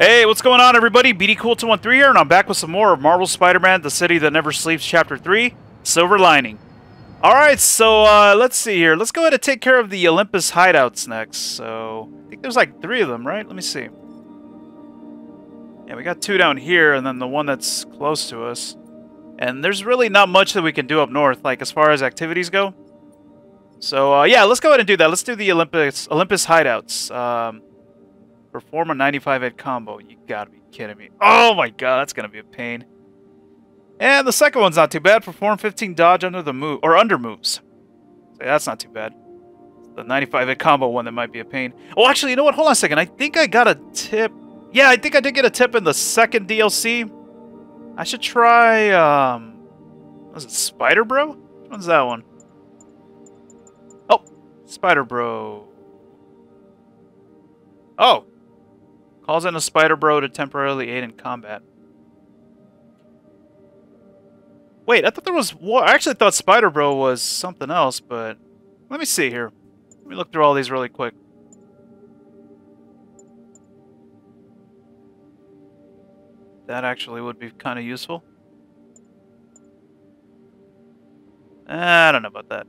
Hey, what's going on, everybody? BD Cool 213 here, and I'm back with some more of Marvel Spider-Man: The City That Never Sleeps, Chapter 3, Silver Lining. All right, so uh, let's see here. Let's go ahead and take care of the Olympus hideouts next. So I think there's like three of them, right? Let me see. Yeah, we got two down here, and then the one that's close to us. And there's really not much that we can do up north, like as far as activities go. So uh, yeah, let's go ahead and do that. Let's do the Olympus Olympus hideouts. Um, perform a 95 hit combo. You gotta be kidding me. Oh my god, that's gonna be a pain. And the second one's not too bad. Perform 15 dodge under the move or under moves. So that's not too bad. The 95 hit combo one that might be a pain. Oh, actually, you know what? Hold on a second. I think I got a tip. Yeah, I think I did get a tip in the second DLC. I should try. Um, was it Spider Bro? Which one's that one? Oh, Spider Bro. Oh, calls in a Spider Bro to temporarily aid in combat. Wait, I thought there was. Well, I actually thought Spider Bro was something else, but let me see here. Let me look through all these really quick. That actually would be kind of useful. I don't know about that.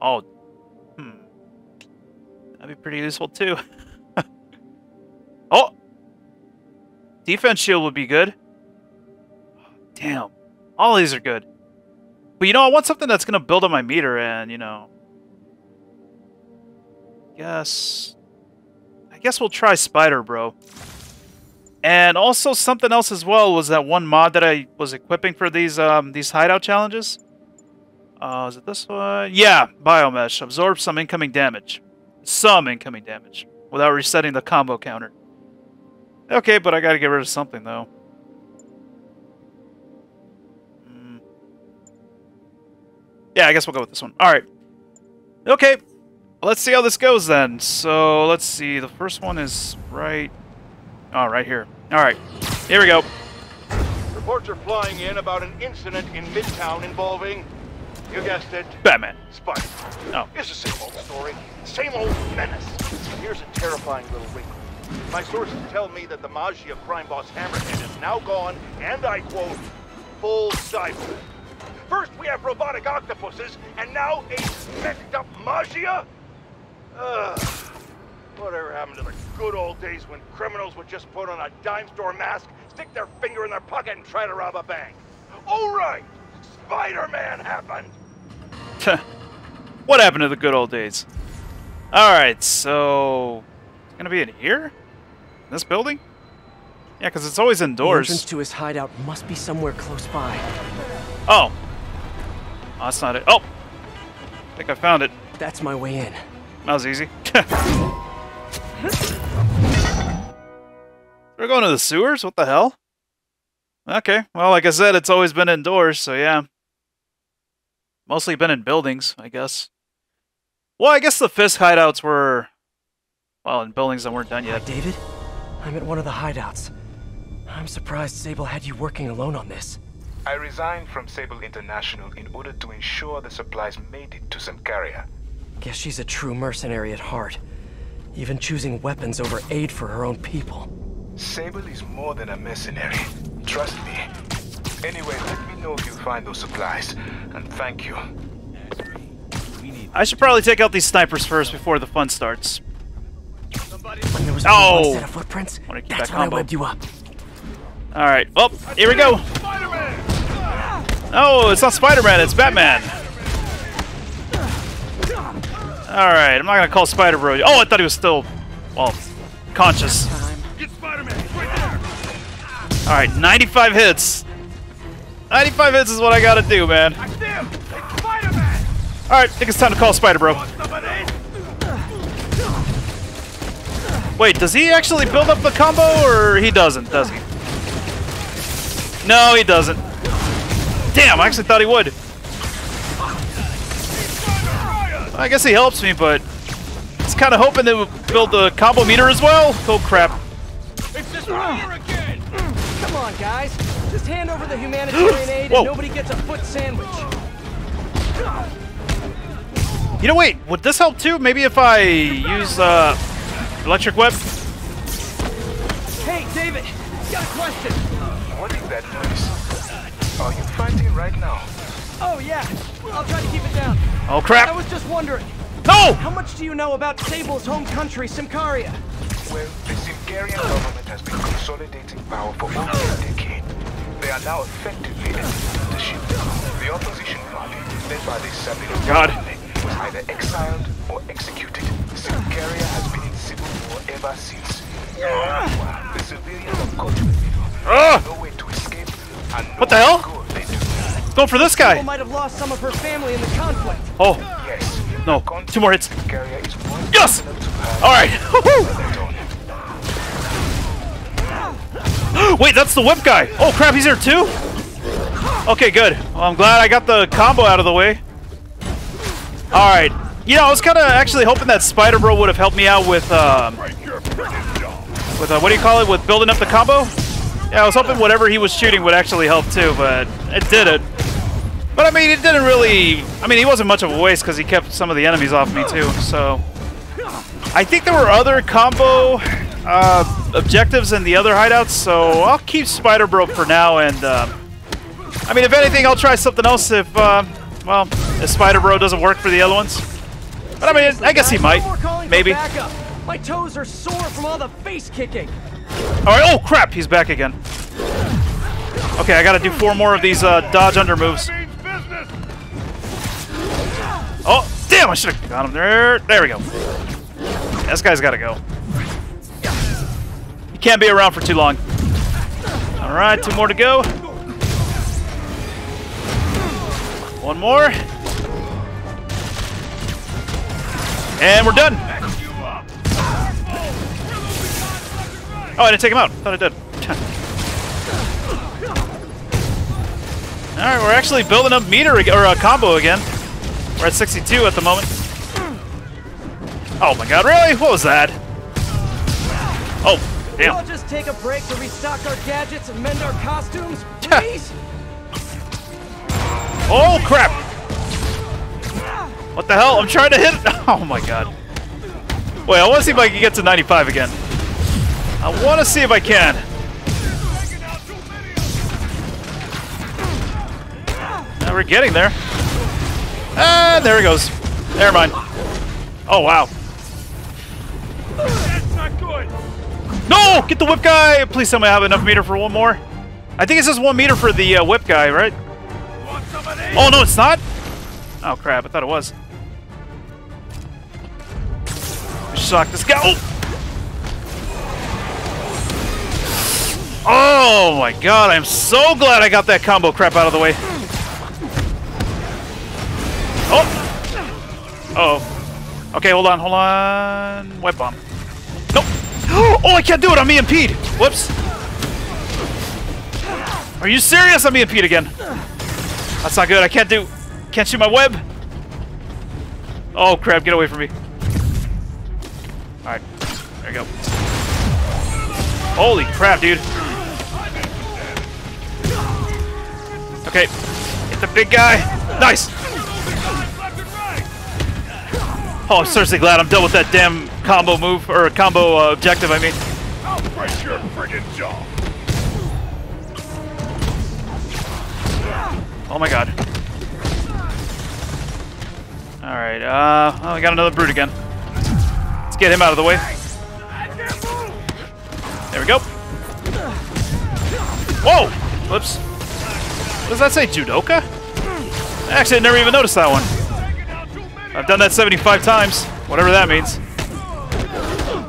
Oh, hmm. That'd be pretty useful too. oh! Defense shield would be good. Damn. All these are good. But you know, I want something that's going to build up my meter and, you know... Guess... I guess we'll try Spider, bro. And also something else as well was that one mod that I was equipping for these um, these hideout challenges. Uh, is it this one? Yeah, Biomesh. Absorb some incoming damage. Some incoming damage. Without resetting the combo counter. Okay, but I gotta get rid of something, though. Mm. Yeah, I guess we'll go with this one. Alright. Okay. Let's see how this goes, then. So, let's see. The first one is right... Oh, right here. Alright. Here we go. Reports are flying in about an incident in Midtown involving, you guessed it, Batman. Spider. Oh. It's the same old story, same old menace. Here's a terrifying little wrinkle. My sources tell me that the Maggia crime boss Hammerhead is now gone, and I quote, full cyber. First we have robotic octopuses, and now a messed up Maggia? Ugh. Whatever happened to the good old days when criminals would just put on a dime store mask, stick their finger in their pocket, and try to rob a bank? Oh, right! Spider-Man happened! what happened to the good old days? Alright, so... It's gonna be in here? This building? Yeah, because it's always The indoors. entrance to his hideout must be somewhere close by. Oh. oh. That's not it. Oh! I think I found it. That's my way in. That was easy. We're going to the sewers? What the hell? Okay, well, like I said, it's always been indoors, so yeah. Mostly been in buildings, I guess. Well, I guess the Fisk hideouts were, well, in buildings that weren't done Hi, yet. David. I'm at one of the hideouts. I'm surprised Sable had you working alone on this. I resigned from Sable International in order to ensure the supplies made it to Symkaria. Guess she's a true mercenary at heart. Even choosing weapons over aid for her own people. Sable is more than a mercenary. Trust me. Anyway, let me know if you find those supplies, and thank you. I should probably take out these snipers first before the fun starts. When there was Oh! one set of footprints, that's that when I webbed you up. Alright, well, here we go. Oh, it's not Spider-Man, it's Batman. Alright, I'm not gonna call Spider Bro. Oh, I thought he was still, well, conscious. Spider-Man! Right there! Alright, 95 hits. 95 hits is what I gotta do, man. All right. I see him! It's Spider-Man! Alright, think it's time to call Spider Bro. Wait, does he actually build up the combo, or he doesn't, does he? No, he doesn't. Damn, I actually thought he would. I guess he helps me, but it's kind of hoping they would build the combo meter as well. Oh crap! It's this one here again! Come on, guys. Just hand over the humanitarian aid Whoa. and nobody gets a foot sandwich. You know, wait, would this help too? Maybe if I use uh, electric web? Hey, David, got a question. What is that noise? Are you fighting right now? Oh, yeah. I'll try to keep it down. Oh crap! I was just wondering, No! how much do you know about Sable's home country, Symkaria? Well, the Symkarian government has been consolidating power for over a decade. They are now effectively in leadership. The opposition party, led by the Sabino God. family, was either exiled or executed. Ever since. The civilians are caught in the middle. No way to escape, and no What the hell? good they do. Going for this guy! might have lost some of her family in the conflict. Oh, Yes. No, two more hits. Symkaria is one Yes! have alright! Wait, that's the whip guy! Oh crap, he's here too? Okay, good. Well, I'm glad I got the combo out of the way. Alright. You know, I was kind of actually hoping that Spider Bro would have helped me out with, um... With, uh, what do you call it? With building up the combo? Yeah, I was hoping whatever he was shooting would actually help too, but it didn't. But I mean, it didn't really... I mean, he wasn't much of a waste because he kept some of the enemies off me too, so... I think there were other combo uh, objectives in the other hideouts, so I'll keep Spider Bro for now, and... Uh, I mean, if anything, I'll try something else if, uh, well, if Spider Bro doesn't work for the other ones. But I mean, I guess he might. Maybe. My toes are sore from all the face kicking. Alright, oh crap, he's back again. Okay, I gotta do four more of these uh, dodge under moves. Oh, damn, I should have got him there. There we go. This guy's gotta go. He can't be around for too long. Alright, two more to go. One more. And we're done. Oh, I didn't take him out. Thought I did. All right, we're actually building up meter or a combo again. We're at 62 at the moment. Oh my god, really? What was that? Oh, damn. We'll just take a break to restock our gadgets and mend our costumes, please? Oh crap! What the hell? I'm trying to hit. it. Oh my god. Wait, I want to see if I can get to 95 again. I want to see if I can. Now we're getting there. And there he goes. Never mind. Oh wow. No! Get the whip guy! Please tell me I have enough meter for one more. I think it says one meter for the uh, whip guy, right? Oh no, it's not. Oh crap! I thought it was. Shock this guy. Oh! Oh my god! I'm so glad I got that combo crap out of the way. Oh. Uh oh. Okay, hold on, hold on. Web bomb. Nope. Oh, I can't do it. I'm EMP'd. Whoops. Are you serious? I'm EMP'd again. That's not good. I can't do. Can't shoot my web. Oh crap! Get away from me. All right. There you go. Holy crap, dude. Okay. Hit the big guy. Nice. Oh, I'm seriously glad I'm done with that damn combo move or combo uh, objective. I mean. I'll break your friggin' jaw. Oh my god. Alright, uh, oh, we got another brute again. Let's get him out of the way. There we go. Whoa! Whoops. Does that say, judoka? Actually, I never even noticed that one. I've done that 75 times, whatever that means.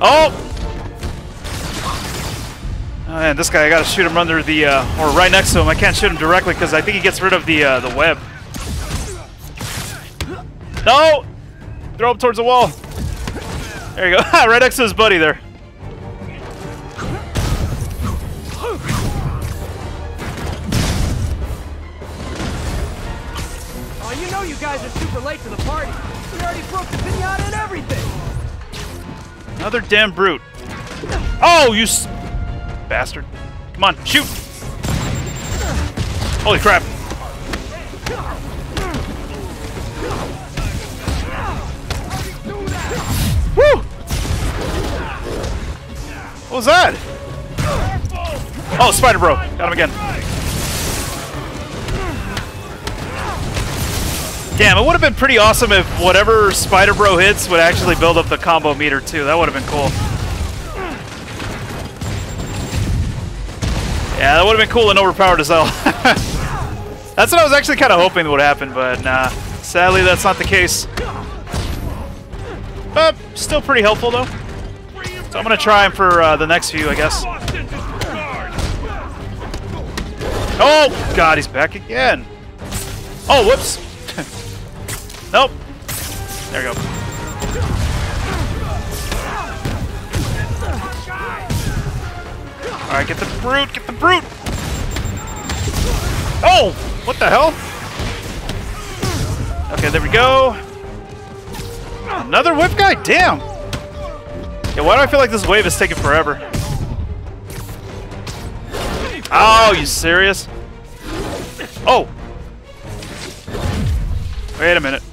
Oh! Oh, man, this guy, I gotta shoot him under the, uh, or right next to him. I can't shoot him directly because I think he gets rid of the, uh, the web. No! Throw him towards the wall. There you go. right next to his buddy there. Super late to the party. We already broke the pinata and everything. Another damn brute. Oh, you bastard. Come on, shoot! Holy crap. Woo! What was that? Oh, Spider Bro! Got him again. Damn, it would have been pretty awesome if whatever Spider Bro hits would actually build up the combo meter too. That would have been cool. Yeah, that would have been cool and overpowered as hell. that's what I was actually kind of hoping would happen, but nah. Sadly, that's not the case. But still pretty helpful though. So I'm gonna try him for uh, the next few, I guess. Oh God, he's back again. Oh, whoops. Nope. There we go. All right, get the brute, get the brute. Oh, what the hell? Okay, there we go. Another whip guy? Damn. Yeah, why do I feel like this wave is taking forever? Oh, you serious? Oh! Wait a minute.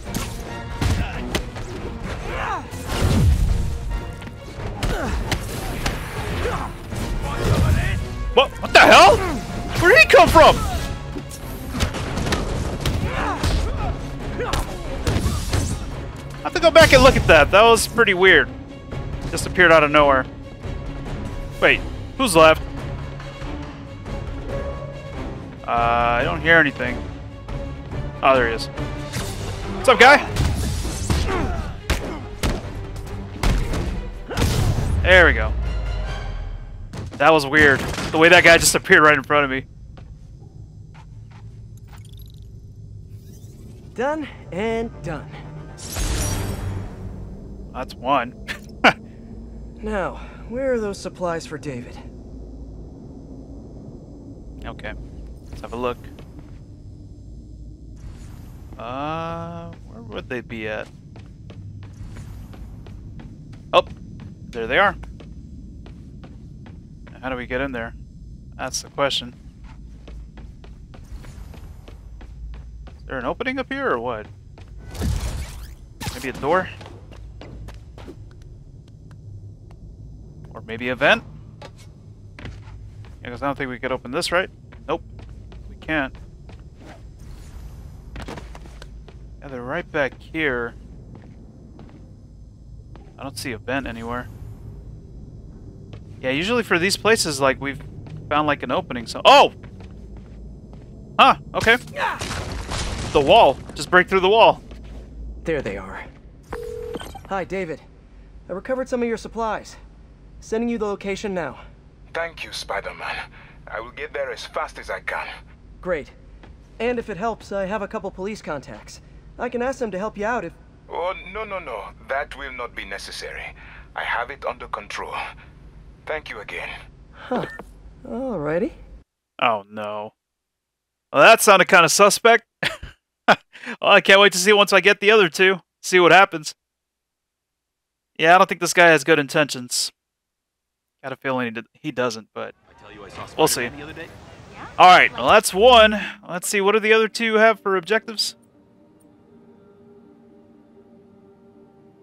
What? What the hell? Where did he come from? I have to go back and look at that. That was pretty weird. Just appeared out of nowhere. Wait, who's left? Uh, I don't hear anything. Oh, there he is. What's up, guy? There we go. That was weird. The way that guy just appeared right in front of me. Done and done. That's one. Now, where are those supplies for David? okay. Let's have a look. Uh, where would they be at? Oh, there they are. How do we get in there? That's the question. Is there an opening up here or what? Maybe a door? Or maybe a vent? Yeah, because I don't think we could open this, right? Nope. We can't. Yeah, they're right back here. I don't see a vent anywhere. Yeah, usually for these places, like, we've found, like, an opening, so... Oh! Huh, okay. The wall. Just break through the wall. There they are. Hi, David. I recovered some of your supplies. Sending you the location now. Thank you, Spider-Man. I will get there as fast as I can. Great. And if it helps, I have a couple police contacts. I can ask them to help you out if... Oh, no, no, no. That will not be necessary. I have it under control. Thank you again. Huh. Alrighty. Oh, no. Well, that sounded kind of suspect. well, I can't wait to see once I get the other two. See what happens. Yeah, I don't think this guy has good intentions. Got a feeling he, did, he doesn't, but we'll see. All right, well that's one. Let's see, what do the other two have for objectives?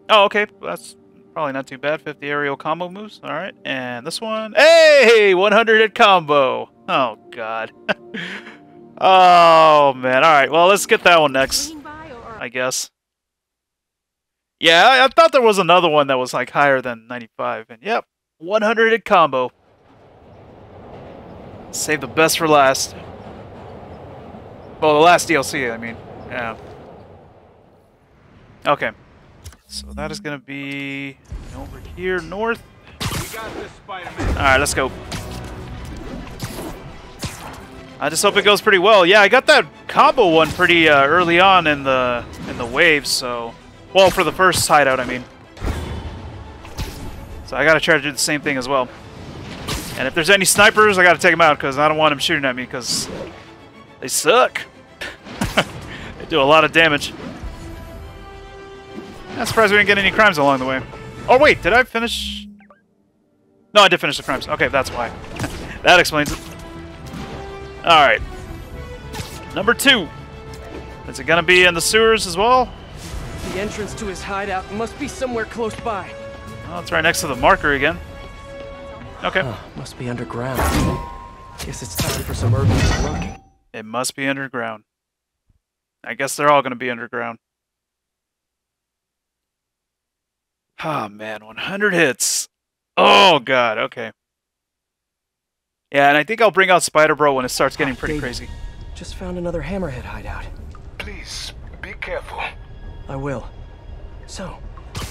Oh, okay, that's probably not too bad. 50 aerial combo moves. All right, and this one, hey, 100 hit combo. Oh God. oh man. All right, well let's get that one next. I guess. Yeah, I, I thought there was another one that was like higher than 95, and yep, 100 hit combo. Save the best for last. Well, the last DLC, I mean. Yeah. Okay. So that is going to be over here, north. Alright, let's go. I just hope it goes pretty well. Yeah, I got that combo one pretty uh, early on in the in the wave, so... Well, for the first hideout, I mean. So I gotta try to do the same thing as well. And if there's any snipers, I gotta take them out, because I don't want them shooting at me, because they suck. they do a lot of damage. I'm surprised we didn't get any crimes along the way. Oh, wait, did I finish? No, I did finish the crimes. Okay, that's why. that explains it. Alright. Number two. Is it gonna be in the sewers as well? The entrance to his hideout must be somewhere close by. Oh, it's right next to the marker again. Okay. Huh, must be underground. Guess it's time for some urban spelunking. It must be underground. I guess they're all going to be underground. Oh man, 100 hits. Oh god, okay. Yeah, and I think I'll bring out Spider Bro when it starts getting pretty Dave. crazy. Just found another hammerhead hideout. Please, be careful. I will. So,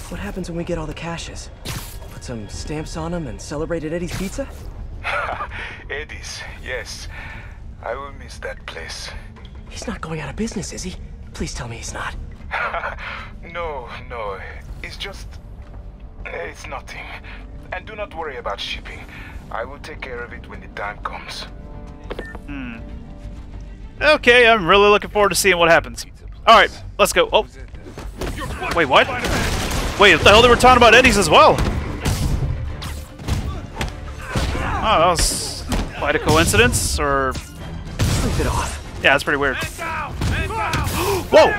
what happens when we get all the caches? Put some stamps on them and celebrate at Eddie's Pizza? Eddie's, yes. I will miss that place. He's not going out of business, is he? Please tell me he's not. no, no. It's just. It's nothing. And do not worry about shipping. I will take care of it when the time comes. Hmm. Okay, I'm really looking forward to seeing what happens. Alright, let's go. Oh. Wait, what? Wait, what the hell they were talking about Eddie's as well? Oh, that was quite a coincidence, or... Sleep it off. Yeah, that's pretty weird. Whoa!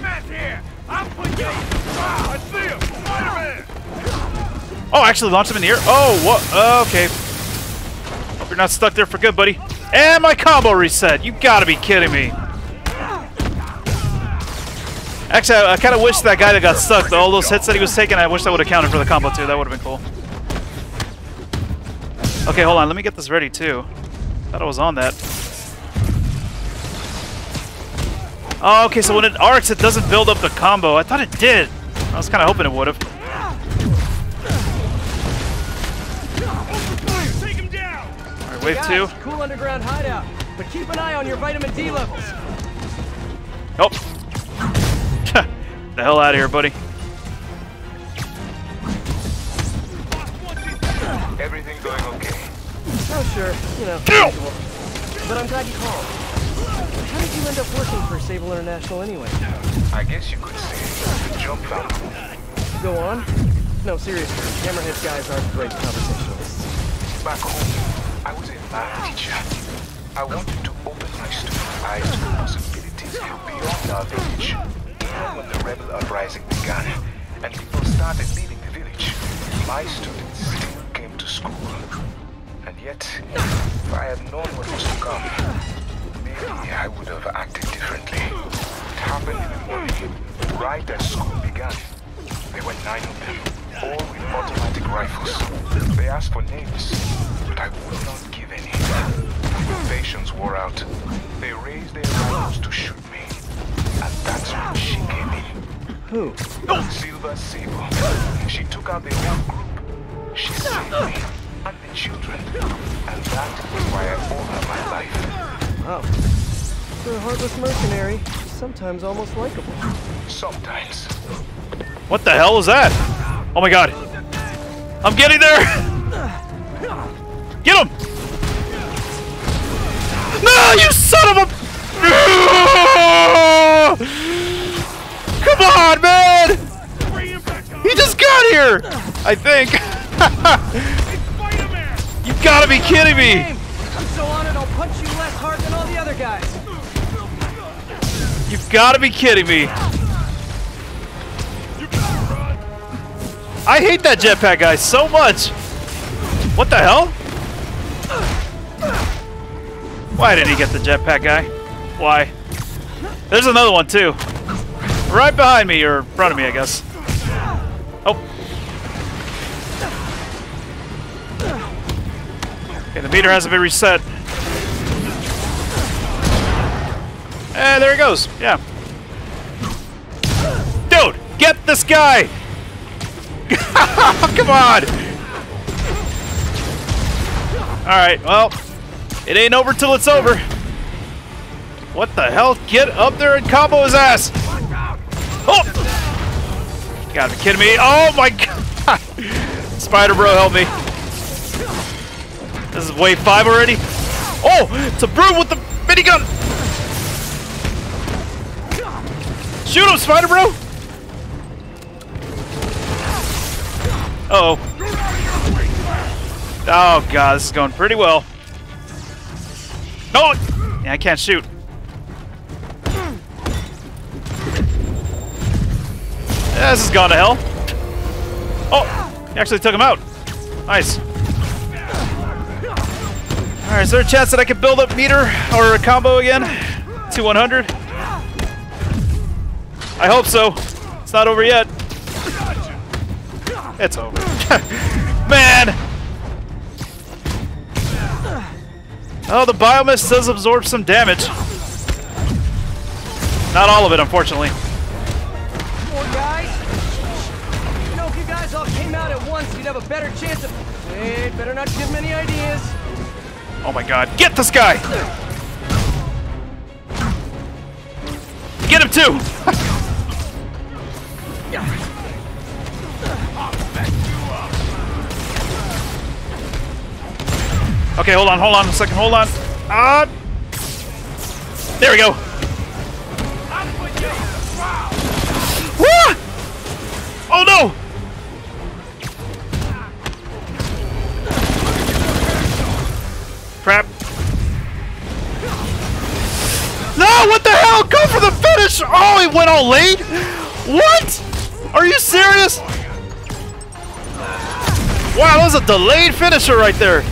Oh, actually launched him in the air? Oh, what? Oh, okay. Hope you're not stuck there for good, buddy. And my combo reset. You gotta be kidding me. Actually, I, I kind of wish that guy that got stuck, all those hits that he was taking, I wish that would have counted for the combo too. That would have been cool. Okay, hold on. Let me get this ready too. Thought I was on that. Oh, okay, so when it arcs, it doesn't build up the combo. I thought it did. I was kind of hoping it would have. Alright, wave Guys, two. Cool underground hideout. But keep an eye on your vitamin D levels. Oh. the hell out of here, buddy. Everything going okay? Oh, sure. You know, usual. But I'm glad you called. How did you end up working for Sable International anyway? I guess you could say jump found. Go on. No, seriously. Hammerhead guys aren't great conversationalists. Back home, I was a math teacher. I wanted to open my students' eyes to the possibilities beyond our village. Even when the rebel uprising began and people started leaving the village, my students still came to school. And yet, if I had known what was to come, maybe I would have acted differently. It happened in the morning, right as school began. There were nine of them, all with automatic rifles. They asked for names, but I would not give any. When patience wore out, they raised their rifles to shoot me. And that's when she came in. Who? Silver Sable. She took out the whole group. She saved me and the children. And that is why I owe her my life. Oh. Wow. For a heartless mercenary, sometimes almost likable. Sometimes. What the hell is that? Oh my god. I'm getting there! Get him! No, you son of a... Come on, man! He just got here! I think. you gotta be kidding me! I'm so honored I'll punch you less hard than all the other guys. You've gotta be kidding me! I hate that jetpack guy so much! What the hell? Why did he get the jetpack guy? Why? There's another one too. Right behind me, or in front of me, I guess. Oh. Okay, the meter hasn't been reset. And there he goes. Yeah. Dude, get this guy! Come on! Alright, well, it ain't over till it's over. What the hell? Get up there and combo his ass! Oh! You gotta be kidding me. Oh my god! Spider Bro, help me. This is wave 5 already? Oh! It's a broom with the minigun! Shoot him, Spider Bro! Uh oh. Oh god, this is going pretty well. No! Yeah, I can't shoot. Yeah, this is gone to hell. Oh! He actually took him out. Nice. Alright, is there a chance that I can build up meter or a combo again? To 100? I hope so. It's not over yet. It's over. Man! Oh, the biomist does absorb some damage. Not all of it, unfortunately. More guys? You know, if you guys all came out at once, you'd have a better chance of... Hey, better not give him any ideas. Oh my god. Get this guy! Get him too! okay, hold on, hold on a second, hold on. Ah! There we go. Wah! Oh no! Crap. No, what the hell? Go for the finish! Oh, he went all late? What? Are you serious? Wow, that was a delayed finisher right there.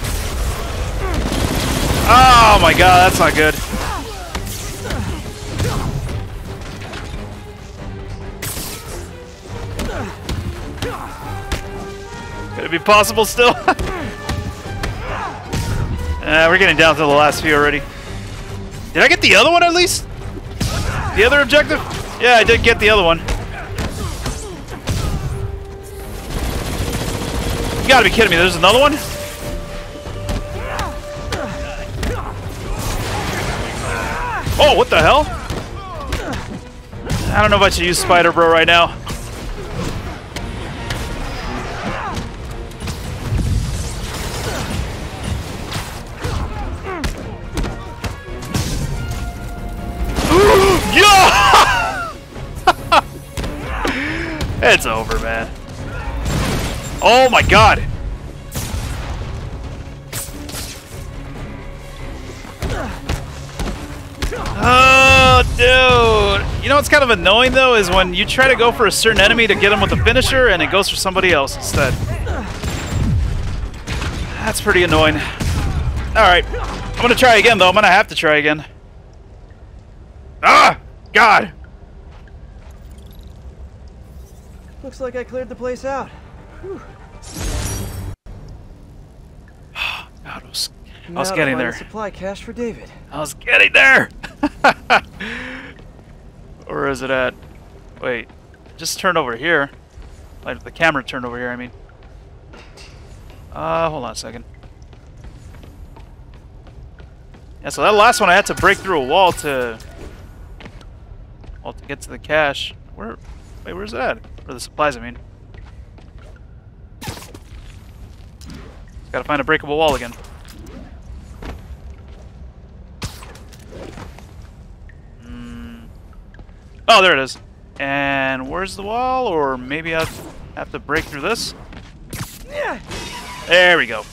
Oh my god, that's not good. Could it be possible still? uh, we're getting down to the last few already. Did I get the other one at least? The other objective? Yeah, I did get the other one. You gotta be kidding me, there's another one? Oh, what the hell? I don't know if I should use Spider Bro right now. It's over, man. Oh my god! You know what's kind of annoying though is when you try to go for a certain enemy to get him with a finisher and it goes for somebody else instead. That's pretty annoying. Alright. I'm gonna try again though. I'm gonna have to try again. Ah! God! Looks like I cleared the place out. Whew. God, I was, I was getting there. supply cache for David. I was getting there! Where is it at? Wait, just turn over here. Like the camera turned over here, I mean. Uh, hold on a second. Yeah, so that last one I had to break through a wall to... Well, to get to the cache. Where... Wait, where's that? at? Or the supplies, I mean. Gotta find a breakable wall again. Oh, there it is. And where's the wall? Or maybe I have to break through this? Yeah. There we go.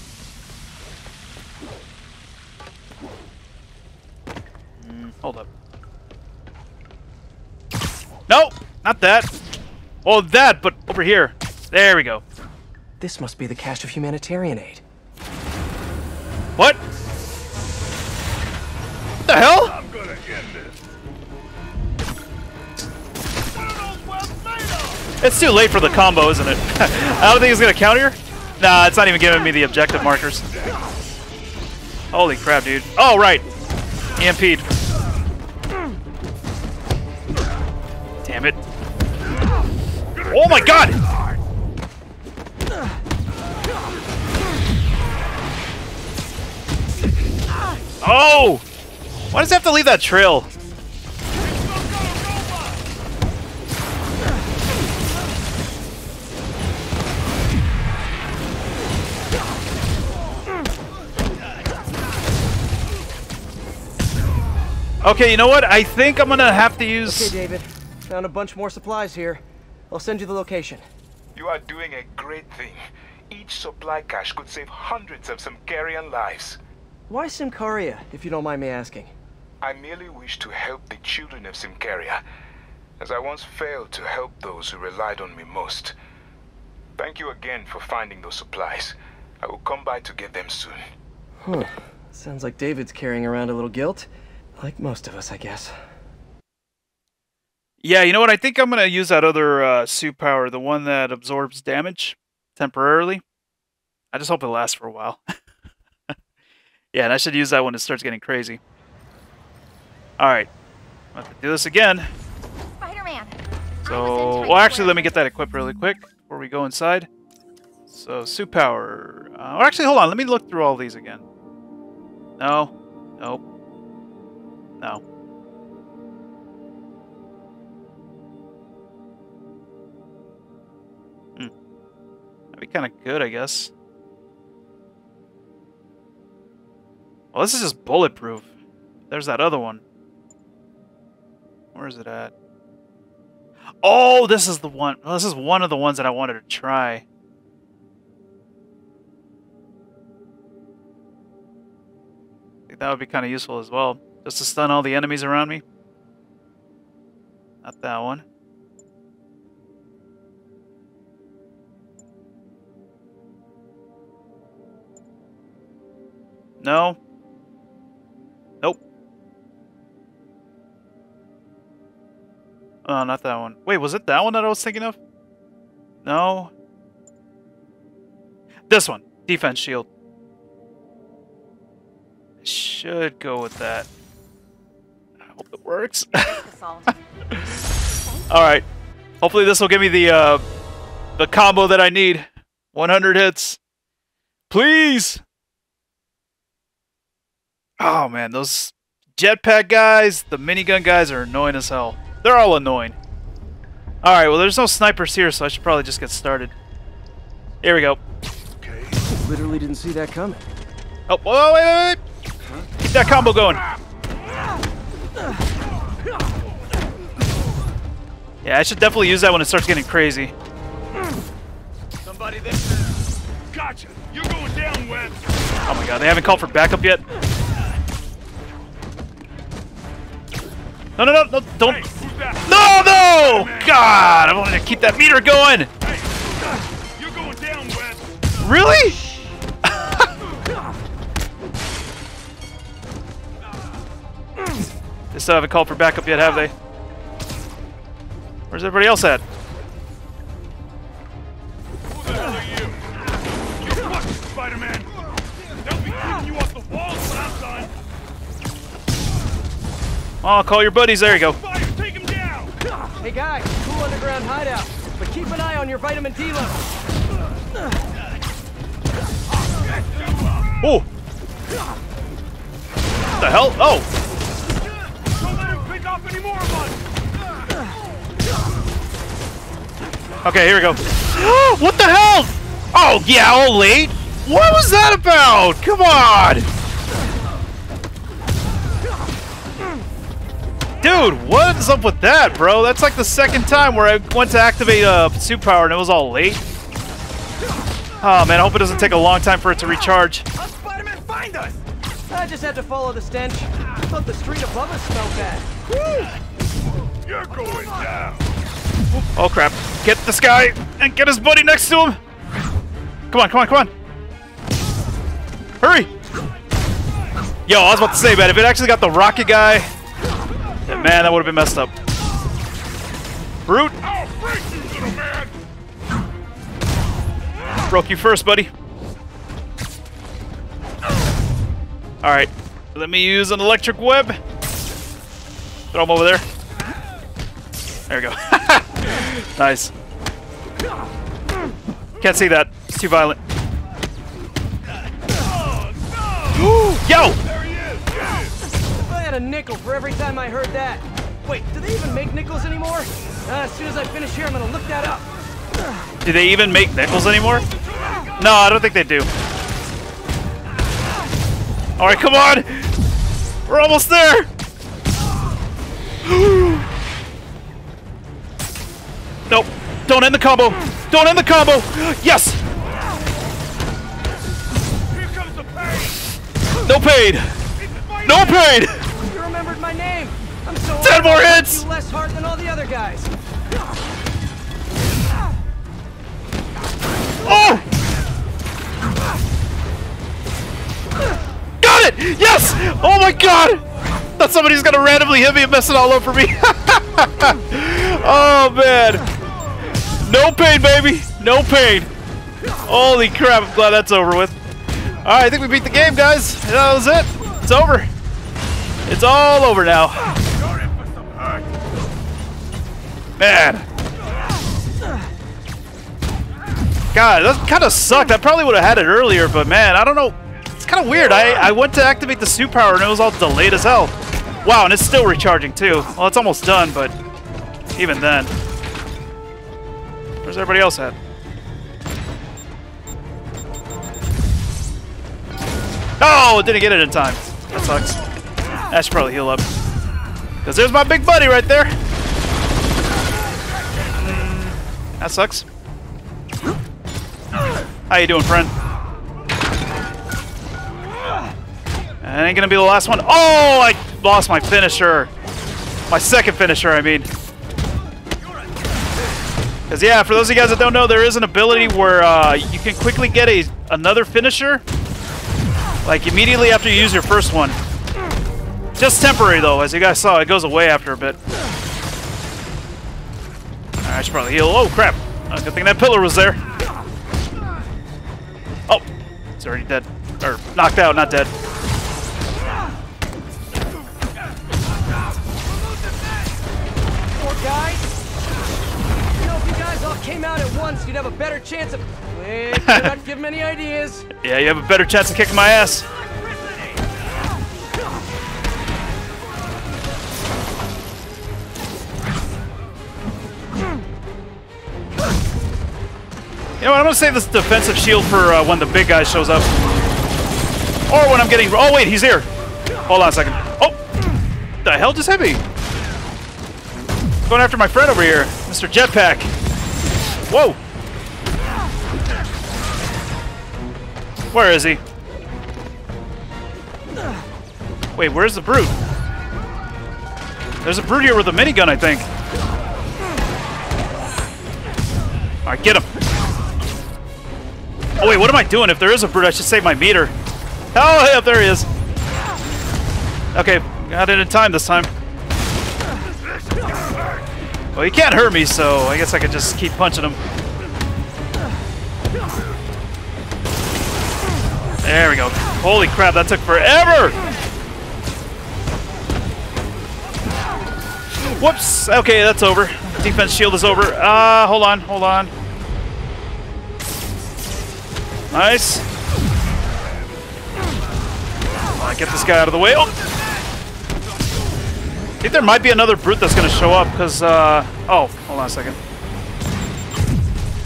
Mm, hold up. No, not that. Oh, that, but over here. There we go. This must be the cache of humanitarian aid. What? What the hell? It's too late for the combo, isn't it? I don't think it's gonna counter. Nah, it's not even giving me the objective markers. Holy crap, dude. Oh, right. EMP'd. Damn it. Oh my god! Oh! Why does it have to leave that trail? Okay, you know what? I think I'm gonna have to use... Okay, David. Found a bunch more supplies here. I'll send you the location. You are doing a great thing. Each supply cache could save hundreds of Symkarian lives. Why Symkaria, if you don't mind me asking? I merely wish to help the children of Symkaria, as I once failed to help those who relied on me most. Thank you again for finding those supplies. I will come by to get them soon. Huh. Sounds like David's carrying around a little guilt. Like most of us, I guess. Yeah, you know what? I think I'm gonna use that other uh, suit power, the one that absorbs damage temporarily. I just hope it lasts for a while. yeah, and I should use that when it starts getting crazy. All right, I have to do this again. Spider-Man. So, well, actually, let me get that equipped really quick before we go inside. So, suit power. Uh, or actually, hold on. Let me look through all these again. No. Nope. Hmm. That'd be kind of good, I guess. Well, this is just bulletproof. There's that other one. Where is it at? Oh, this is the one. Well, this is one of the ones that I wanted to try. That would be kind of useful as well. Just to stun all the enemies around me. Not that one. No. Nope. Oh, not that one. Wait, was it that one that I was thinking of? No. This one. Defense shield. Should go with that. I hope it works. Alright. Hopefully this will give me the, uh, the combo that I need. 100 hits. Please! Oh man, those jetpack guys, the minigun guys are annoying as hell. They're all annoying. Alright, well there's no snipers here, so I should probably just get started. Here we go. Okay. Literally didn't see that coming. Oh, whoa, wait, wait, wait! Keep that combo going. Yeah, I should definitely use that when it starts getting crazy. Somebody there. Gotcha. You're going down, Webb. Oh my god, they haven't called for backup yet? No, no, no, no, don't. Hey. No, no! God, I wanted to keep that meter going. Hey, you're going down. Really? They still haven't called for backup yet, have they? Where's everybody else at? Who the hell are you? You're fucked, Spider-Man. They'll be keeping you off the walls when I'm done. Oh, call your buddies. There you go. Fire, take him down. Hey guys, cool underground hideout. But keep an eye on your vitamin D level. Oh! What the hell? Oh! Okay, here we go. what the hell? Oh, yeah, all late? What was that about? Come on! Dude, what's up with that, bro? That's like the second time where I went to activate a uh, suit power and it was all late. Oh man, I hope it doesn't take a long time for it to recharge. How'd Spider-Man find us? I just had to follow the stench. I thought the street above us smelled bad. You're going down. Oh crap. Get this guy and get his buddy next to him. Come on, come on, come on. Hurry. Yo, I was about to say, man, if it actually got the rocket guy, man, that would have been messed up. Brute, broke you first, buddy. Alright, let me use an electric web. Throw him over there. There we go. nice. Can't see that. It's too violent. Yo! There he is. If I had a nickel for every time I heard that. Wait, do they even make nickels anymore? Uh, as soon as I finish here, I'm gonna look that up. Do they even make nickels anymore? No, I don't think they do. Alright, come on! We're almost there! nope. Don't end the combo! Don't end the combo! Yes! Here comes the pain. No pain. It's Spider-Man. No paid! You remembered my name. I'm so Ten more hits! You less hard than all the other guys. Oh! Got it! Yes! Oh my god! Thought somebody's gonna randomly hit me and mess it all up for me. oh man. No pain, baby. No pain. Holy crap, I'm glad that's over with. Alright, I think we beat the game, guys. That was it. It's over. It's all over now. Man. God, that kind of sucked. I probably would have had it earlier, but man, I don't know. It's kind of weird. I, I went to activate the suit power and it was all delayed as hell. Wow, and it's still recharging too. Well, it's almost done, but even then. Where's everybody else at? Oh, didn't get it in time. That sucks. I should probably heal up. Because there's my big buddy right there. Mm, that sucks. How you doing, friend? That ain't gonna be the last one. Oh, I lost my finisher. My second finisher, I mean. Because, yeah, for those of you guys that don't know, there is an ability where uh, you can quickly get a another finisher like immediately after you use your first one. Just temporary though, as you guys saw, it goes away after a bit. I should probably heal. Oh crap! Oh, good thing that pillar was there. Oh, it's already dead. Or knocked out, not dead. Poor guys. Came out at once, you'd have a better chance of... Wait, not give them any ideas. Yeah, you have a better chance of kicking my ass. You know what? I'm gonna save this defensive shield for uh, when the big guy shows up, or when I'm getting. Oh wait, he's here. Hold on a second. Oh, the hell just hit me? Going after my friend over here, Mr. Jetpack. Whoa. Where is he? Wait, where's the brute? There's a brute here with a minigun, I think. Alright, get him. Oh wait, what am I doing? If there is a brute, I should save my meter. Oh, yeah, there he is. Okay, got it in time this time. Well, he can't hurt me, so I guess I could just keep punching him. There we go. Holy crap, that took forever! Whoops! Okay, that's over. Defense shield is over. Uh, hold on, hold on. Nice. get this guy out of the way. Oh! Think there might be another brute that's going to show up, because, uh... Oh, hold on a second.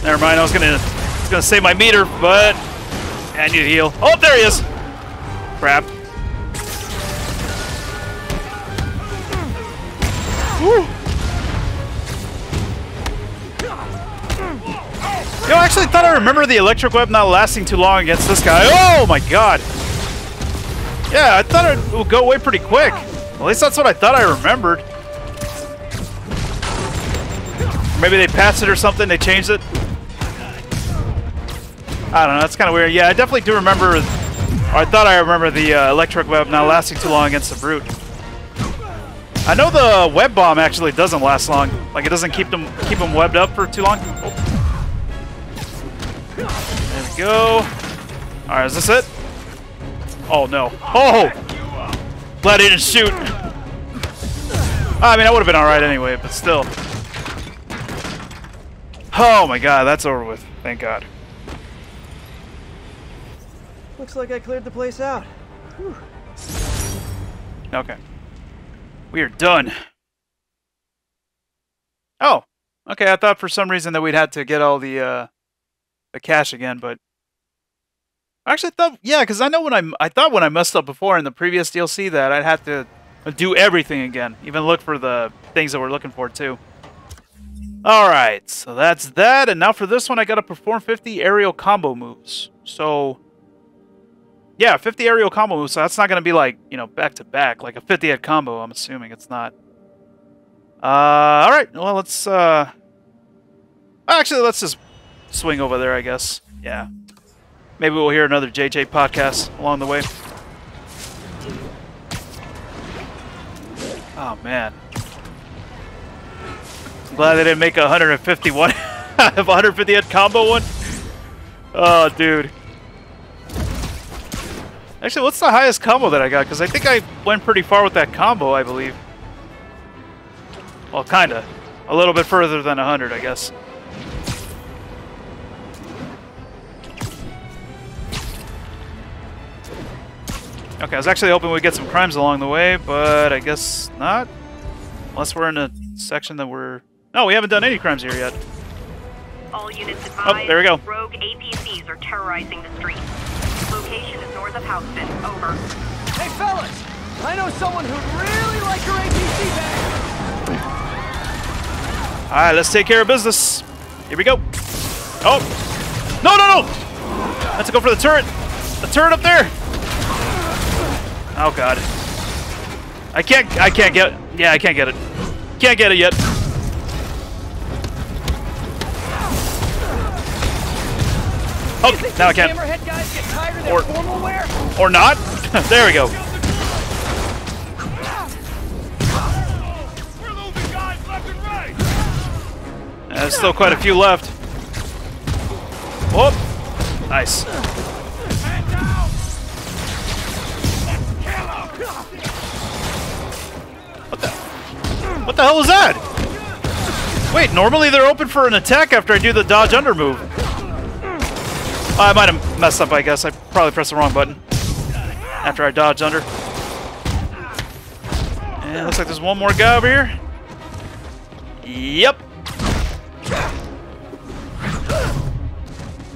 Never mind, I was going to was gonna save my meter, but... I need to heal. Oh, there he is! Crap. Woo! Know, I actually thought I remember the electric web not lasting too long against this guy. Oh my god! Yeah, I thought it would go away pretty quick. At least that's what I thought I remembered. Maybe they passed it or something, they changed it. I don't know, that's kind of weird. Yeah, I definitely do remember, or I thought I remember the uh, electric web not lasting too long against the brute. I know the web bomb actually doesn't last long. Like it doesn't keep them keep them webbed up for too long. Oh. There we go. All right, is this it? Oh no. Oh! Glad he didn't shoot. I mean, I would have been all right anyway, but still. Oh my god, that's over with. Thank God. Looks like I cleared the place out. Whew. Okay. We are done. Oh, okay. I thought for some reason that we'd had to get all the uh, the cache again, but Actually thought, yeah, because I know when I I thought when I messed up before in the previous DLC that I'd have to do everything again, even look for the things that we're looking for too. All right, so that's that, and now for this one, I got to perform 50 aerial combo moves. So yeah, 50 aerial combo moves, so that's not to be like, you know, back to back, like a 50 head combo, I'm assuming it's not. Uh, alright, well, let's, uh... Actually, let's just swing over there, I guess. Yeah. Maybe we'll hear another JJ podcast along the way. Oh man. I'm glad they didn't make a 151 a 150 hit combo one. Oh, dude. Actually, what's the highest combo that I got? Because I think I went pretty far with that combo, I believe. Well, kinda. A little bit further than 100, I guess. Okay, I was actually hoping we'd get some crimes along the way, but I guess not. Unless we're in a section that we're... No, we haven't done any crimes here yet. All units advised. Oh, there we go. Rogue APCs are terrorizing the streets. Location is north of Houston. Over. Hey, fellas! I know someone who'd really like your APC back! Alright, let's take care of business. Here we go. Oh! No, no, no! Let's go for the turret. The turret up there! Oh god. I can't I can't get yeah, I can't get it. Can't get it yet. Oh, now I these can. Hammerhead guys get tired Or- Or not. there we go. We're losing guys left and right! There's still quite a few left. Whoop. Nice. What the hell was that? Wait, normally they're open for an attack after I do the dodge under move. I might have messed up, I guess. I probably pressed the wrong button. After I dodged under. And looks like there's one more guy over here. Yep.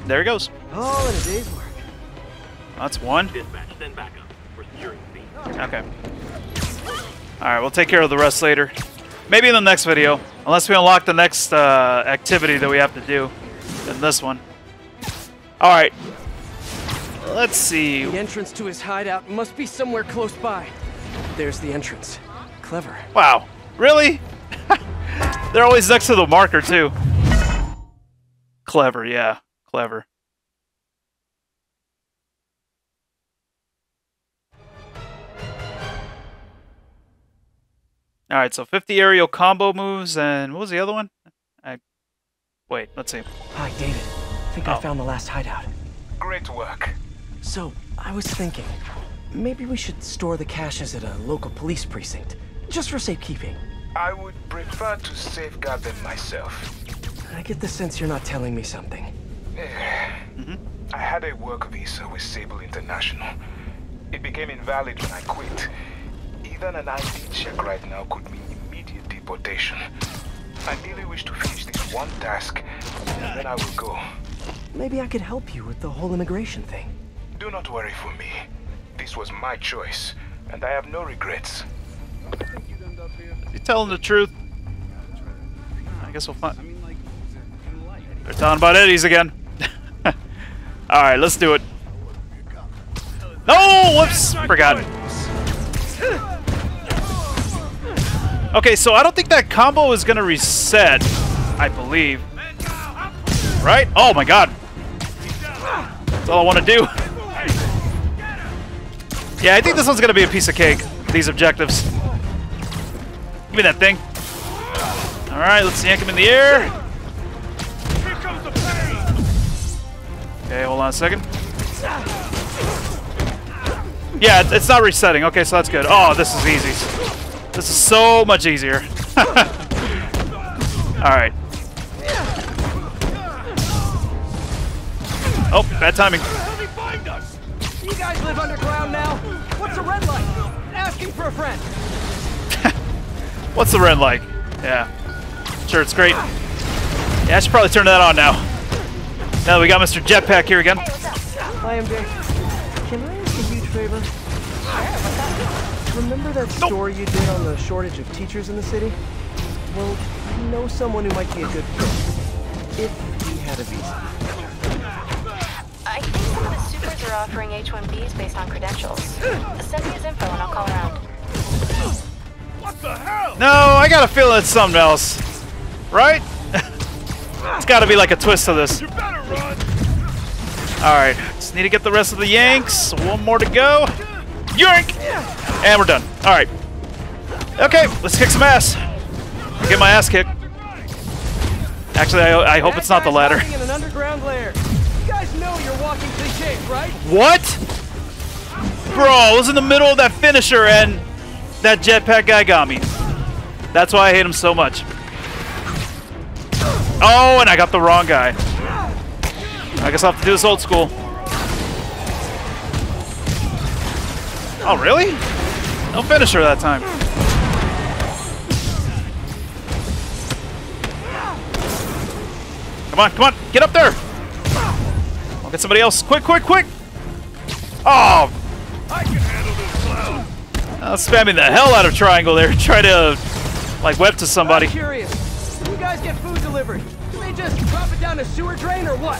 There he goes. All in a day's work. That's one. Dispatch, send backup. We're securing the scene. Okay. Alright, we'll take care of the rest later. Maybe in the next video. Unless we unlock the next uh, activity that we have to do in this one. Alright. Let's see. The entrance to his hideout must be somewhere close by. There's the entrance. Clever. Wow. Really? They're always next to the marker, too. Clever, yeah. Clever. Alright, so 50 aerial combo moves, and what was the other one? I... Wait, let's see. Hi, David. I think Oh. I found the last hideout. Great work. So, I was thinking, maybe we should store the caches at a local police precinct, just for safekeeping. I would prefer to safeguard them myself. I get the sense you're not telling me something. Eh, mm-hmm. I had a work visa with Sable International. It became invalid when I quit. Even an ID check right now could mean immediate deportation. I merely wish to finish this one task, and then I will go. Maybe I could help you with the whole immigration thing. Do not worry for me. This was my choice, and I have no regrets. You telling the truth? I guess we'll find. They're talking about Eddies again. Alright, let's do it. No! Whoops! Forgot. Okay, so I don't think that combo is gonna reset. I believe. Right? Oh my god. That's all I want to do. Yeah, I think this one's gonna be a piece of cake. These objectives. Give me that thing. Alright, let's yank him in the air. Okay, hold on a second. Yeah, it's not resetting. Okay, so that's good. Oh, this is easy. This is so much easier. Alright. Oh, bad timing. How'd he find us? You guys live underground now? What's a red light? Asking for a friend. What's the red like? Yeah. Sure, it's great. Yeah, I should probably turn that on now. Now that we got Mr. Jetpack here again. Can I ask a huge favor? Remember that story you did on the shortage of teachers in the city? Well, I know someone who might be a good fit. If he had a visa. I think some of the supers are offering H-1Bs based on credentials. Send me his info and I'll call around. What the hell? No, I got a feeling it's something else. Right? it's got to be like a twist to this. You better run! Alright, just need to get the rest of the Yanks. One more to go. Yank! And we're done. Alright. Okay, let's kick some ass. Get my ass kicked. Actually, I, I hope it's not the ladder. In an underground lair. You guys know you're walking cliches, right? What? Bro, I was in the middle of that finisher and that jetpack guy got me. That's why I hate him so much. Oh, and I got the wrong guy. I guess I'll have to do this old school. Oh, really? No finisher that time. Come on, come on, get up there! I'll get somebody else. Quick, quick, quick! Oh! I can handle this clown. I was spamming the hell out of triangle there, trying to like web to somebody. I'm curious. You guys get food delivered, do they just drop it down a sewer drain or what?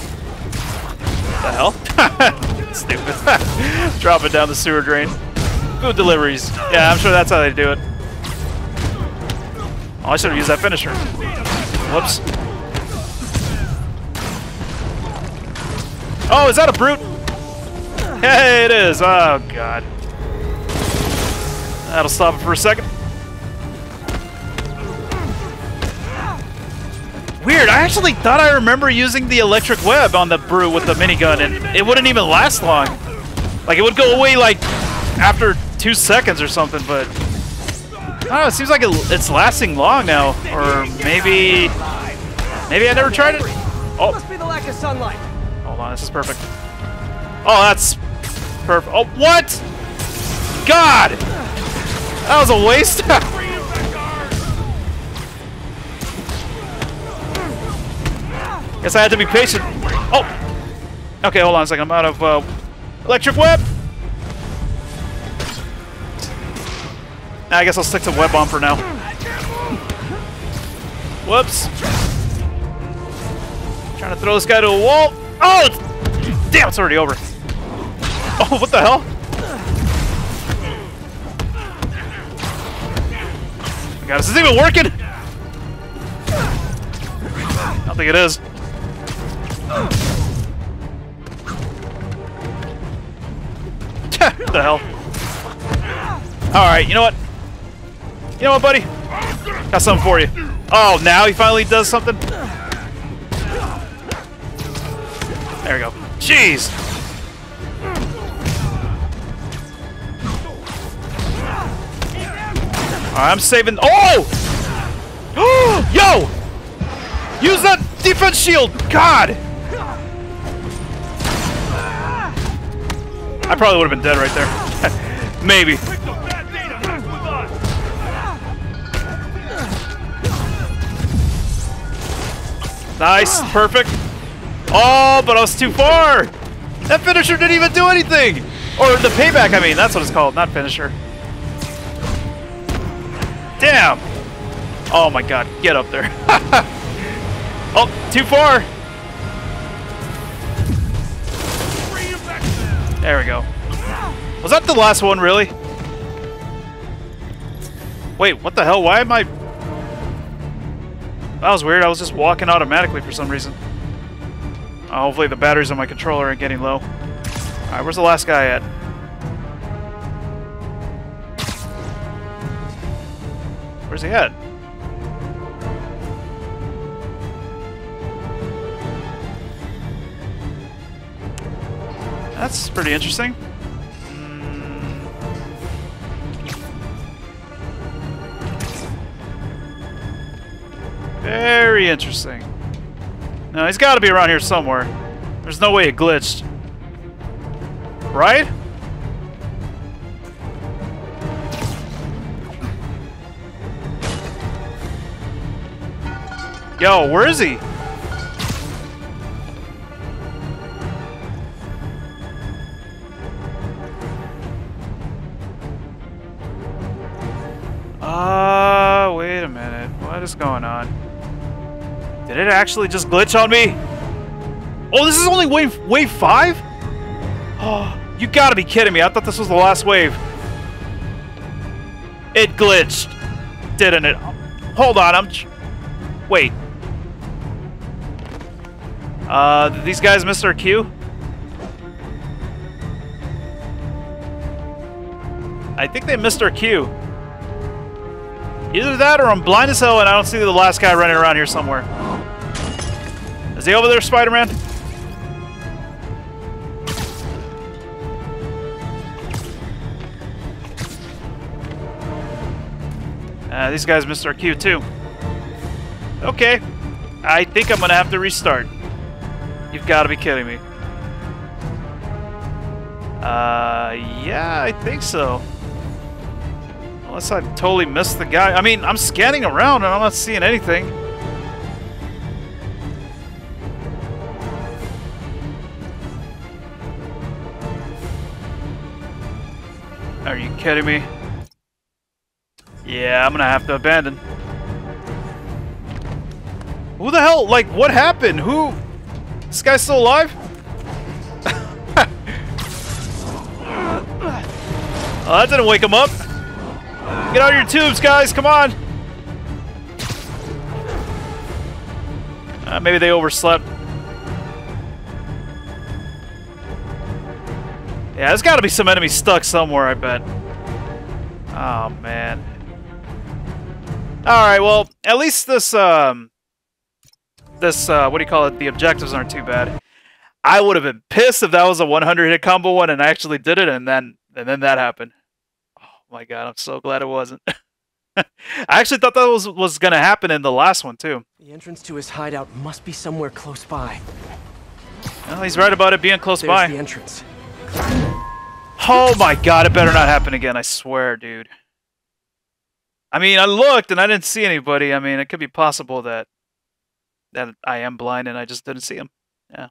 the hell? Stupid. Drop it down the sewer drain. Food deliveries. Yeah, I'm sure that's how they do it. Oh, I should have used that finisher. Whoops. Oh, is that a brute? Hey, it is. Oh, God. That'll stop it for a second. Weird, I actually thought I remember using the electric web on the brew with the minigun, and it wouldn't even last long. Like, it would go away, like, after two seconds or something, but... I don't know, it seems like it, it's lasting long now. Or maybe... Maybe I never tried it? Oh, Must be the lack of sunlight. hold on, this is perfect. Oh, that's perfect. Oh, what? God! That was a waste. Guess I had to be patient. Oh! Okay, hold on a second. I'm out of uh, electric web. I guess I'll stick to web bomb for now. Whoops. Trying to throw this guy to a wall. Oh! It's, damn, it's already over. Oh, what the hell? Oh God, is this even working? I don't think it is. What the hell? Alright, you know what? You know what, buddy? Got something for you. Oh, now he finally does something? There we go. Jeez! I'm saving- Oh! Yo! Use that defense shield! God! I probably would have been dead right there. Maybe. Nice, perfect. Oh, but I was too far! That finisher didn't even do anything! Or the payback, I mean, that's what it's called, not finisher. Damn! Oh my god, get up there. oh, too far! There we go. Was that the last one, really? Wait, what the hell? Why am I... That was weird. I was just walking automatically for some reason. Uh, hopefully the batteries on my controller aren't getting low. Alright, where's the last guy at? Where's he at? That's pretty interesting. Very interesting. Now, he's got to be around here somewhere. There's no way it glitched. Right? Yo, where is he? Ah, uh, wait a minute. What is going on? Did it actually just glitch on me? Oh, this is only wave wave five? Oh, you gotta be kidding me. I thought this was the last wave. It glitched, didn't it? Hold on, I'm... Wait. Uh, did these guys miss their cue? I think they missed their cue. Either that or I'm blind as hell and I don't see the last guy running around here somewhere. Is he over there, Spider-Man? Uh, these guys missed our cue too. Okay. I think I'm gonna have to restart. You've got to be kidding me. Uh, yeah, I think so. Unless I totally missed the guy. I mean, I'm scanning around and I'm not seeing anything. Kidding me? Yeah, I'm gonna have to abandon. Who the hell? Like, what happened? Who? This guy's still alive? oh, that didn't wake him up. Get out of your tubes, guys. Come on. Uh, maybe they overslept. Yeah, there's got to be some enemy stuck somewhere, I bet. Oh, man. Alright, well, at least this, um... This, uh, what do you call it? The objectives aren't too bad. I would have been pissed if that was a 100 hit combo one and I actually did it and then, and then that happened. Oh my god, I'm so glad it wasn't. I actually thought that was, was gonna happen in the last one, too. The entrance to his hideout must be somewhere close by. Well, he's right about it being close There's by. the entrance. Oh my god, it better not happen again, I swear, dude. I mean, I looked and I didn't see anybody. I mean, it could be possible that that I am blind and I just didn't see him. Yeah.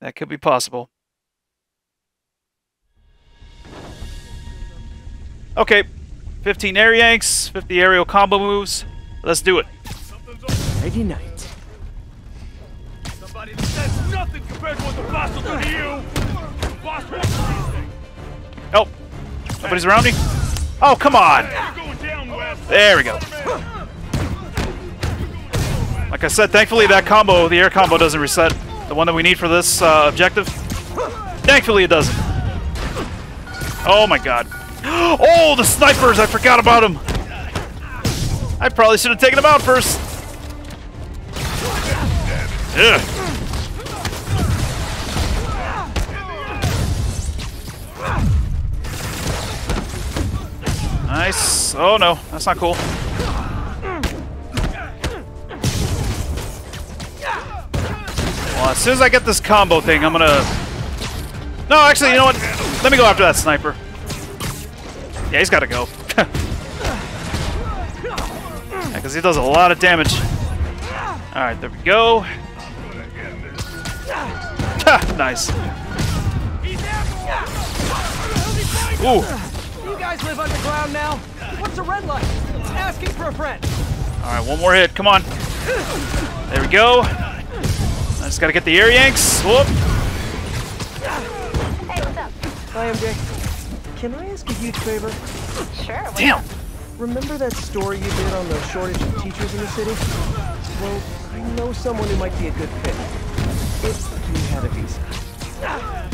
That could be possible. Okay. 15 air yanks, 50 aerial combo moves. Let's do it. Ready night. Somebody that's nothing compared to what the boss will do to you. Oh. Nobody's around me? Oh, come on. There we go. Like I said, thankfully that combo, the air combo, doesn't reset. The one that we need for this uh, objective. Thankfully it doesn't. Oh my god. Oh, the snipers! I forgot about them. I probably should have taken them out first. Ugh. Nice. Oh no, that's not cool. Well, as soon as I get this combo thing, I'm gonna... No, actually, you know what? Let me go after that sniper. Yeah, he's gotta go. yeah, because he does a lot of damage. Alright, there we go. Nice. Ooh. You guys live underground now? What's a red light? It's Asking for a friend. Alright, one more hit. Come on. There we go. I just gotta get the air yanks. Whoop. Hey, what's up? Hi, MJ. Can I ask a huge favor? Sure. Damn. up? Remember that story you did on the shortage of teachers in the city? Well, I know someone who might be a good fit. If you had a visa.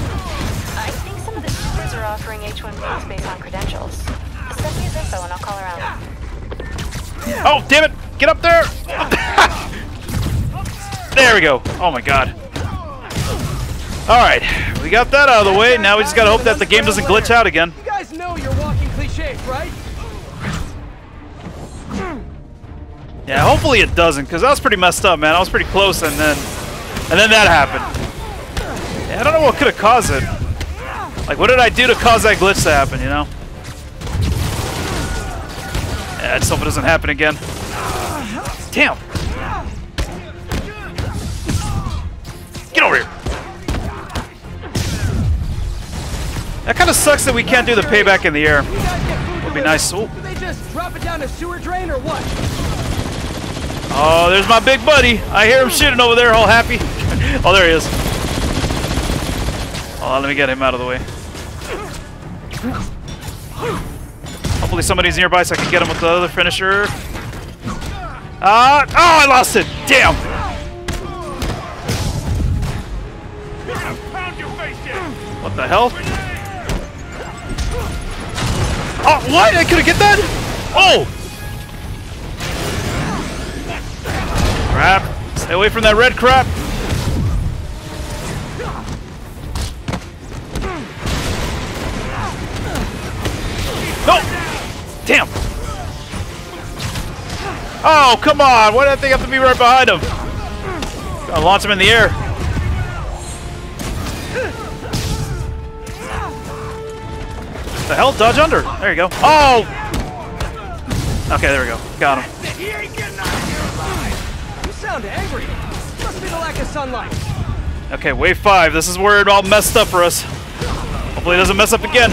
Are offering H-1Bs based on credentials. Send me his info and I'll call around. Oh, damn it! Get up there! there we go. Oh my god. Alright, we got that out of the way. Now we just gotta hope that the game doesn't glitch out again. You guys know you're walking cliches, right? Yeah, hopefully it doesn't, because that was pretty messed up, man. I was pretty close, and then... And then that happened. Yeah, I don't know what could have caused it. Like, what did I do to cause that glitch to happen, you know? Yeah, I just hope it doesn't happen again. Damn! Get over here! That kind of sucks that we can't do the payback in the air. You guys get food Would be nice. Oh. Do they just drop it down a sewer drain or what? Oh, there's my big buddy. I hear him shooting over there, all happy. oh, there he is. Oh, let me get him out of the way. Hopefully somebody's nearby so I can get him with the other finisher. Ah! oh, I lost it! Damn! What the hell? Oh, what? I couldn't get that? Oh! Crap. Stay away from that red crap. No! Damn! Oh, come on! Why did I think I have to be right behind him? Gotta launch him in the air. The hell? Dodge under. There you go. Oh! Okay, there we go. Got him. He ain't getting out of here alive! You sound angry. Must be the lack of sunlight. Okay, wave five. This is where it all messed up for us. Hopefully it doesn't mess up again.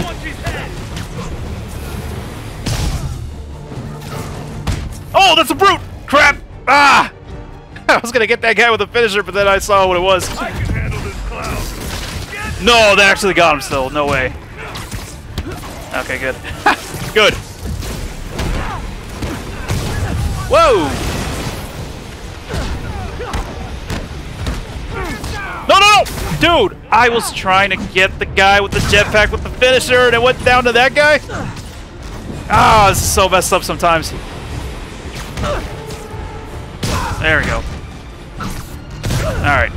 Oh, that's a brute! Crap! Ah! I was gonna get that guy with a finisher, but then I saw what it was. I can handle this clown. No, they actually got him still. No way. Okay, good. good. Whoa! No, no, no! Dude, I was trying to get the guy with the jetpack with the finisher, and it went down to that guy? Ah, this is so messed up sometimes. There we go. Alright.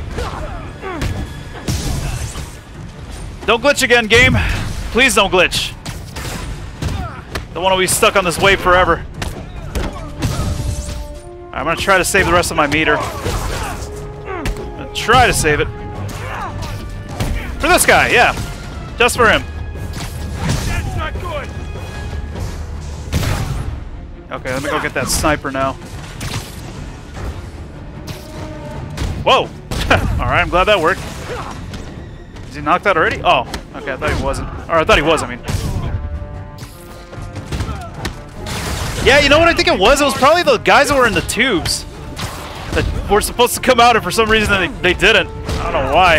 Don't glitch again, game. Please don't glitch. Don't want to be stuck on this wave forever. I'm gonna try to save the rest of my meter. Try to save it. For this guy, yeah. Just for him. Okay, let me go get that sniper now. Whoa! Alright, I'm glad that worked. Is he knocked out already? Oh, okay, I thought he wasn't. Or I thought he was, I mean. Yeah, you know what I think it was? It was probably the guys that were in the tubes that were supposed to come out, and for some reason they, they didn't. I don't know why.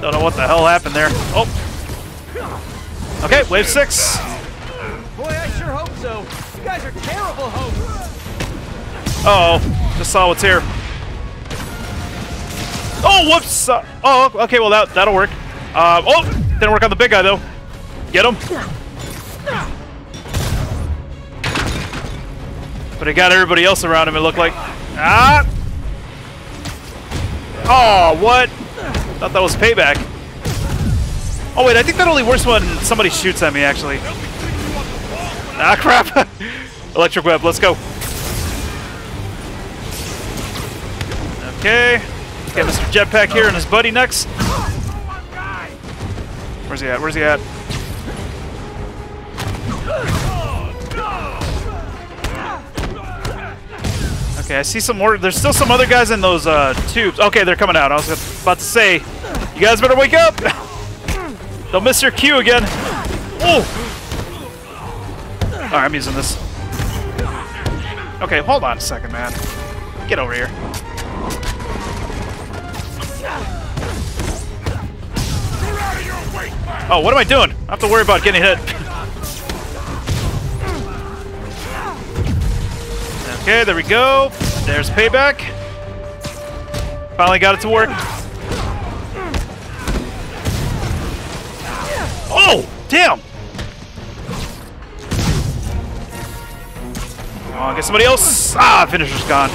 Don't know what the hell happened there. Oh. Okay, wave six. Boy, I sure hope so. You guys are terrible hosts. Uh oh, just saw what's here. Oh, whoops! Uh, oh, okay, well that that'll work. Uh, oh, didn't work on the big guy though. Get him. But it got everybody else around him. It looked like. Ah! Oh, what? Thought that was payback. Oh wait, I think that only works when somebody shoots at me. Actually. Ah, crap! Electric web. Let's go. Okay. Get Mr. Jetpack here and his buddy next. Where's he at? Where's he at? Okay, I see some more. There's still some other guys in those uh, tubes. Okay, they're coming out. I was about to say, you guys better wake up. Don't miss your cue again. Oh! Alright, I'm using this. Okay, hold on a second, man. Get over here. Oh, what am I doing? I have to worry about getting hit. okay, there we go. There's payback. Finally got it to work. Oh, damn! On, get somebody else. Ah, finisher's gone.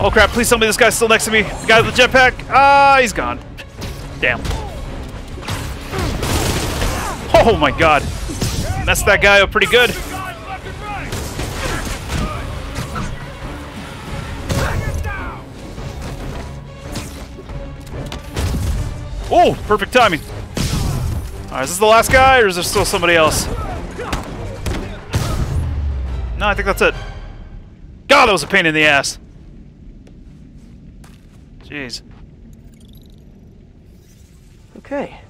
Oh crap, please tell me this guy's still next to me. The guy with the jetpack. Ah, he's gone. Damn. Oh my god. Messed that guy up pretty good. Oh, perfect timing. Alright, is this the last guy, or is there still somebody else? No, I think that's it. God, that was a pain in the ass. Jeez. Okay.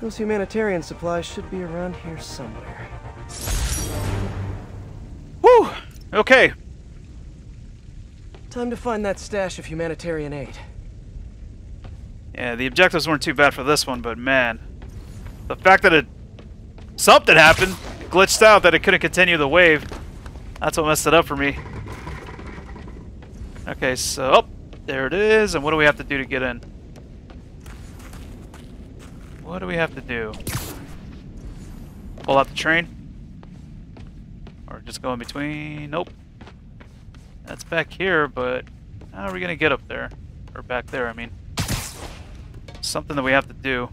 Those humanitarian supplies should be around here somewhere. Whew! Okay. Time to find that stash of humanitarian aid. Yeah, the objectives weren't too bad for this one, but man. The fact that it... Something happened. It glitched out that it couldn't continue the wave. That's what messed it up for me. Okay, so... Oh, There it is. And what do we have to do to get in? What do we have to do? Pull out the train? Or just go in between? Nope. That's back here, but how are we gonna get up there? Or back there, I mean. Something that we have to do.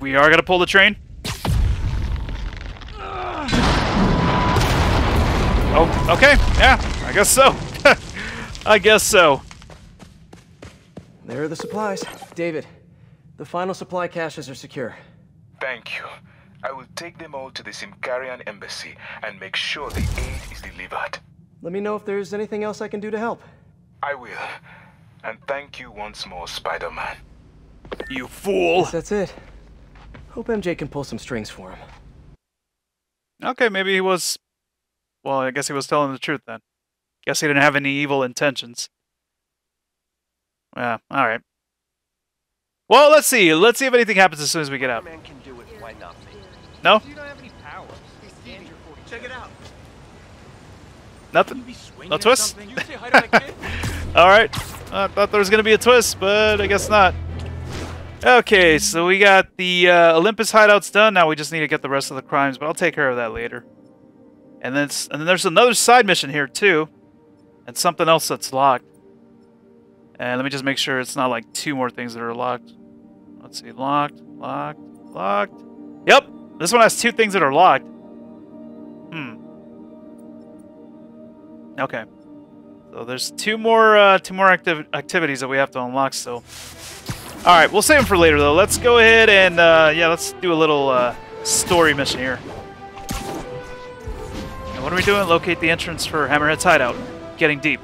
We are gonna pull the train? Oh, okay. Yeah, I guess so. I guess so. There are the supplies. David, the final supply caches are secure. Thank you. I will take them all to the Symkarian embassy and make sure the aid is delivered. Let me know if there's anything else I can do to help. I will. And thank you once more, Spider-Man. You fool. Guess that's it. Hope MJ can pull some strings for him. Okay, maybe he was. Well, I guess he was telling the truth then. Guess he didn't have any evil intentions. Yeah, alright. Well, let's see. Let's see if anything happens as soon as we get out. Man can do it, why not me? No? You don't have any powers. Check it out. Nothing? No twist? You say hi to my kid? Alright. I thought there was going to be a twist, but I guess not. Okay, so we got the uh, Olympus hideouts done. Now we just need to get the rest of the crimes, but I'll take care of that later. And then, and then there's another side mission here, too. And something else that's locked. And let me just make sure it's not like two more things that are locked. Let's see. Locked, locked, locked. Yep. This one has two things that are locked. Hmm. Okay. So there's two more uh, two more activ activities that we have to unlock still. All right, we'll save them for later though. Let's go ahead and uh, yeah, let's do a little uh, story mission here. And what are we doing? Locate the entrance for Hammerhead's hideout. Getting deep.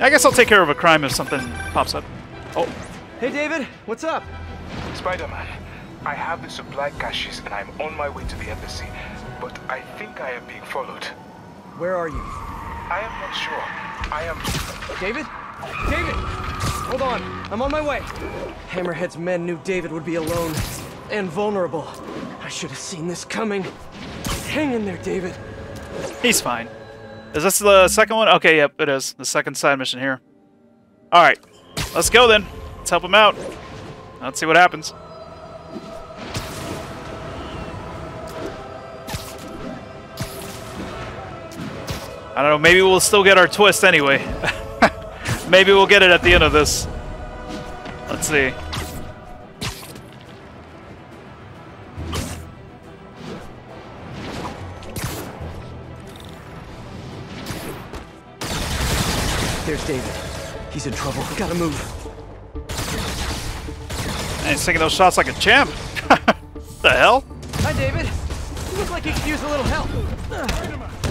I guess I'll take care of a crime if something pops up. Oh, Hey, David, what's up? Spider-Man, I have the supply caches and I'm on my way to the embassy, but I think I am being followed. Where are you? I am not sure. I am... David? David! Hold on, I'm on my way. Hammerhead's men knew David would be alone and vulnerable. I should have seen this coming. Hang in there, David. he's fine. Is this the second one? Okay, yep, it is. The second side mission here. All right, let's go then. Let's help him out. Let's see what happens. I don't know, maybe we'll still get our twist anyway. maybe we'll get it at the end of this. Let's see. There's David. He's in trouble. We gotta move. And he's taking those shots like a champ. the hell? Hi, David. You look like you could use a little help.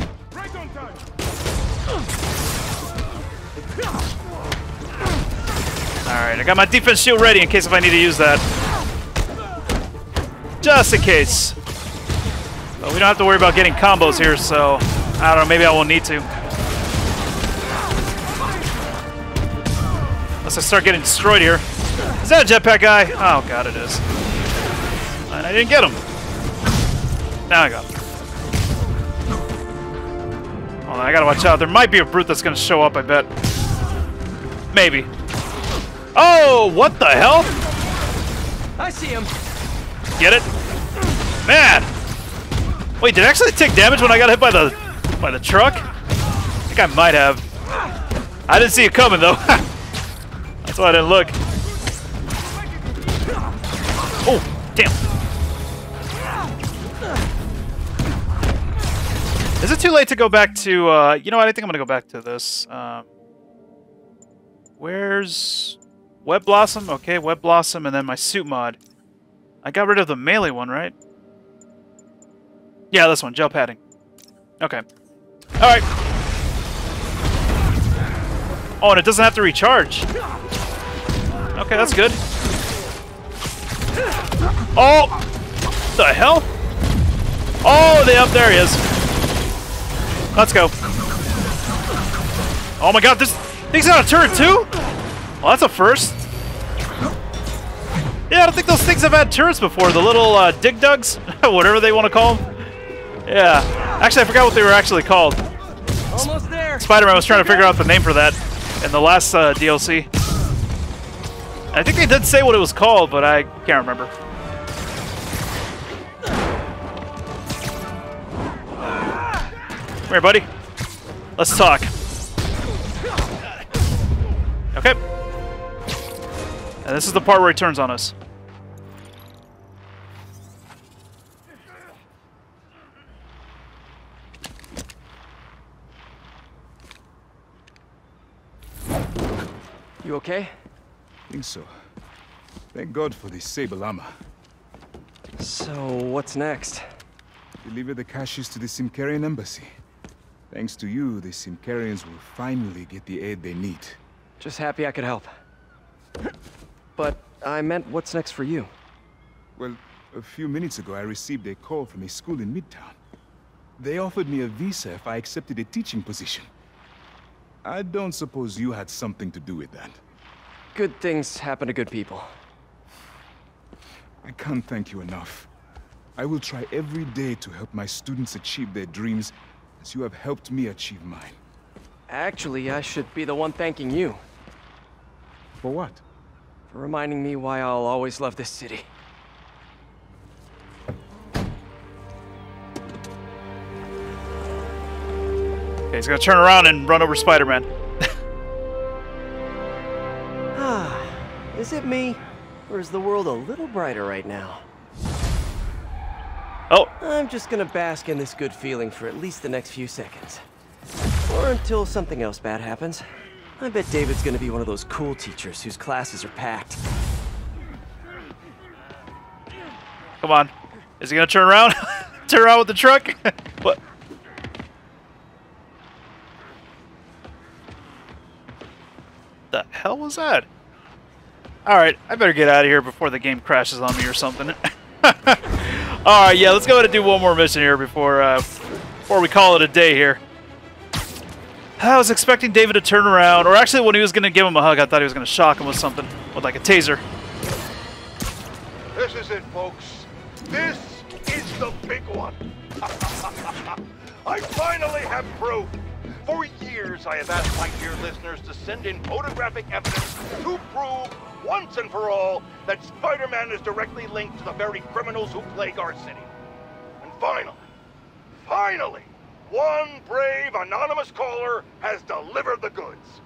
Alright, I got my defense shield ready in case if I need to use that. Just in case. But we don't have to worry about getting combos here, so I don't know, maybe I won't need to. Unless I start getting destroyed here. Is that a jetpack guy? Oh god, it is. And I didn't get him. Now I got him. On, I gotta watch out. There might be a brute that's gonna show up, I bet. Maybe. Oh, what the hell? I see him. Get it? Man! Wait, did I actually take damage when I got hit by the by the truck? I think I might have. I didn't see it coming though. That's why I didn't look. Oh, damn. Is it too late to go back to, uh, you know what, I think I'm gonna go back to this. Um, where's Web Blossom? Okay, Web Blossom, and then my suit mod. I got rid of the melee one, right? Yeah, this one, gel padding. Okay. Alright. Oh, and it doesn't have to recharge. Okay, that's good. Oh! The hell? Oh, they up there he is. Let's go. Oh my god, this thing's got a turret too? Well, that's a first. Yeah, I don't think those things have had turrets before. The little uh, dig dugs, whatever they want to call them. Yeah. Actually, I forgot what they were actually called. Almost there. Spider-Man was trying to figure out the name for that in the last uh, DLC. I think they did say what it was called, but I can't remember. Here, buddy. Let's talk. Okay. And this is the part where he turns on us. You okay? think so. Thank God for the sable armor. So, what's next? Deliver the caches to the Symkarian embassy. Thanks to you, the Symkarians will finally get the aid they need. Just happy I could help. But I meant what's next for you? Well, a few minutes ago I received a call from a school in Midtown. They offered me a visa if I accepted a teaching position. I don't suppose you had something to do with that. Good things happen to good people. I can't thank you enough. I will try every day to help my students achieve their dreams as you have helped me achieve mine. Actually, I should be the one thanking you For what? for reminding me why I'll always love this city. Okay, he's gonna turn around and run over Spider-Man. Ah, is it me? Or is the world a little brighter right now? Oh, I'm just gonna bask in this good feeling for at least the next few seconds. Or until something else bad happens. I bet David's gonna be one of those cool teachers whose classes are packed. come on. Is he gonna turn around? turn around with the truck? what? The hell was that? Alright, I better get out of here before the game crashes on me or something. Alright, yeah, let's go ahead and do one more mission here before uh, before we call it a day here. I was expecting David to turn around, or actually when he was going to give him a hug, I thought he was going to shock him with something, with like a taser. This is it, folks. This is the big one. I finally have proof. Years, I have asked my dear listeners to send in photographic evidence to prove once and for all that Spider-Man is directly linked to the very criminals who plague our city. And finally, finally, one brave anonymous caller has delivered the goods.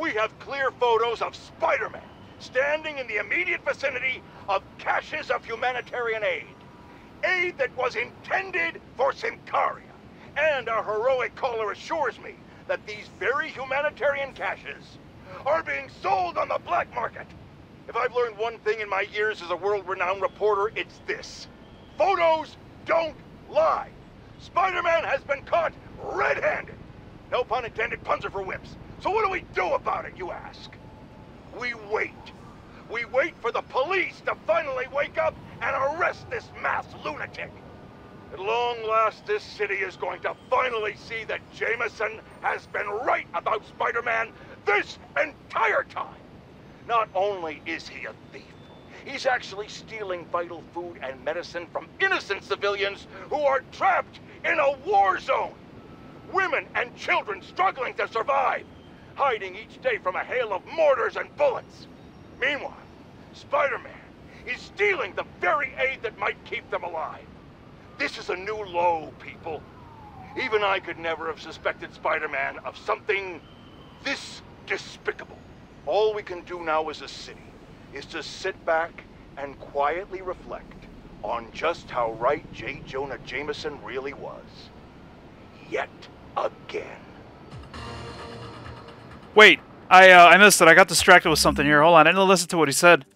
We have clear photos of Spider-Man standing in the immediate vicinity of caches of humanitarian aid. Aid that was intended for Symkaria. And our heroic caller assures me that these very humanitarian caches are being sold on the black market. If I've learned one thing in my years as a world-renowned reporter, it's this. Photos don't lie. Spider-Man has been caught red-handed. No pun intended, puns are for whips. So what do we do about it, you ask? We wait. We wait for the police to finally wake up and arrest this mass lunatic. At long last, this city is going to finally see that Jameson has been right about Spider-Man this entire time. Not only is he a thief, he's actually stealing vital food and medicine from innocent civilians who are trapped in a war zone. Women and children struggling to survive, hiding each day from a hail of mortars and bullets. Meanwhile, Spider-Man is stealing the very aid that might keep them alive. This is a new low, people. Even I could never have suspected Spider-Man of something this despicable. All we can do now as a city is to sit back and quietly reflect on just how right J. Jonah Jameson really was. Yet again. Wait, I uh, I missed it. I got distracted with something here. Hold on, I didn't listen to what he said.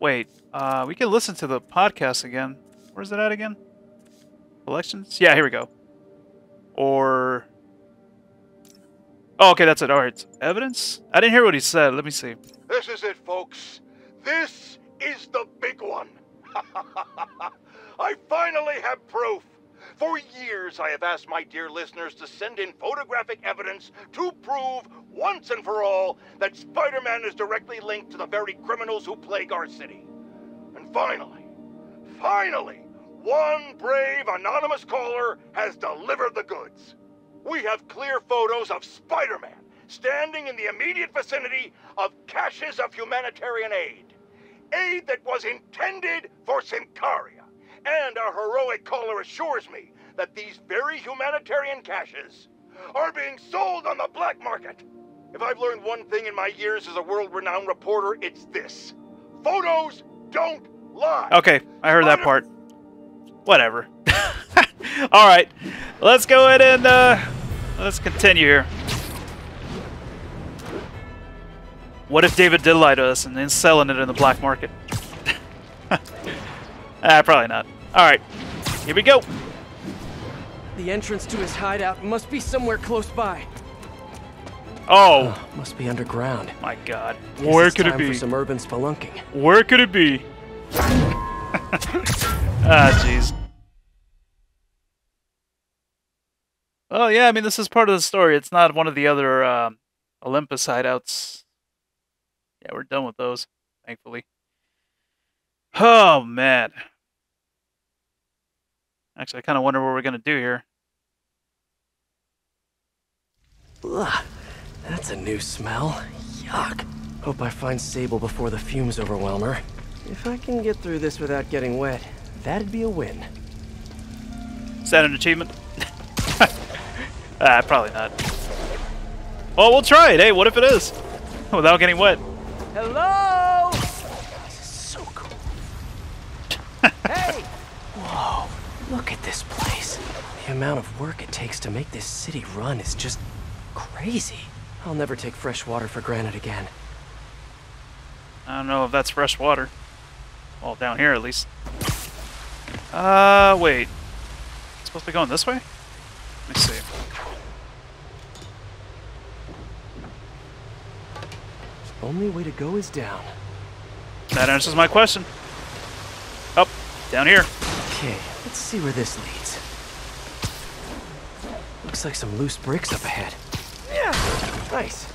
Wait, uh, we can listen to the podcast again. Where's it at again? Collections? Yeah, here we go. Or... Oh, okay, that's it. All right. Evidence? I didn't hear what he said. Let me see. This is it, folks. This is the big one. I finally have proof. For years, I have asked my dear listeners to send in photographic evidence to prove once and for all that Spider Man is directly linked to the very criminals who plague our city. And finally, finally, One brave anonymous caller has delivered the goods. We have clear photos of Spider-Man standing in the immediate vicinity of caches of humanitarian aid. Aid that was intended for Symkaria. And our heroic caller assures me that these very humanitarian caches are being sold on the black market. If I've learned one thing in my years as a world-renowned reporter, it's this. Photos don't lie. Okay, I heard that part. Whatever. Alright, let's go ahead and uh, let's continue here. What if David did lie to us and then selling it in the black market? ah, probably not. Alright, here we go. The entrance to his hideout must be somewhere close by. Oh, Must be underground. my god. Where could it time be? For some urban spelunking. Where could it be? ah, jeez. Oh yeah, I mean this is part of the story. It's not one of the other um, Olympus hideouts. Yeah, we're done with those, thankfully. Oh man. Actually, I kind of wonder what we're gonna do here. Ugh, that's a new smell. Yuck. Hope I find Sable before the fumes overwhelm her. If I can get through this without getting wet, that'd be a win. Is that an achievement? ah, probably not. Well, we'll try it. Hey, what if it is? Without getting wet. Hello? This is so cool. hey! Whoa, look at this place. The amount of work it takes to make this city run is just crazy. I'll never take fresh water for granted again. I don't know if that's fresh water. Well, down here at least. Uh, wait. It's supposed to be going this way? Let me see. Only way to go is down. That answers my question. Up, down here. Okay, let's see where this leads. Looks like some loose bricks up ahead. Yeah, nice.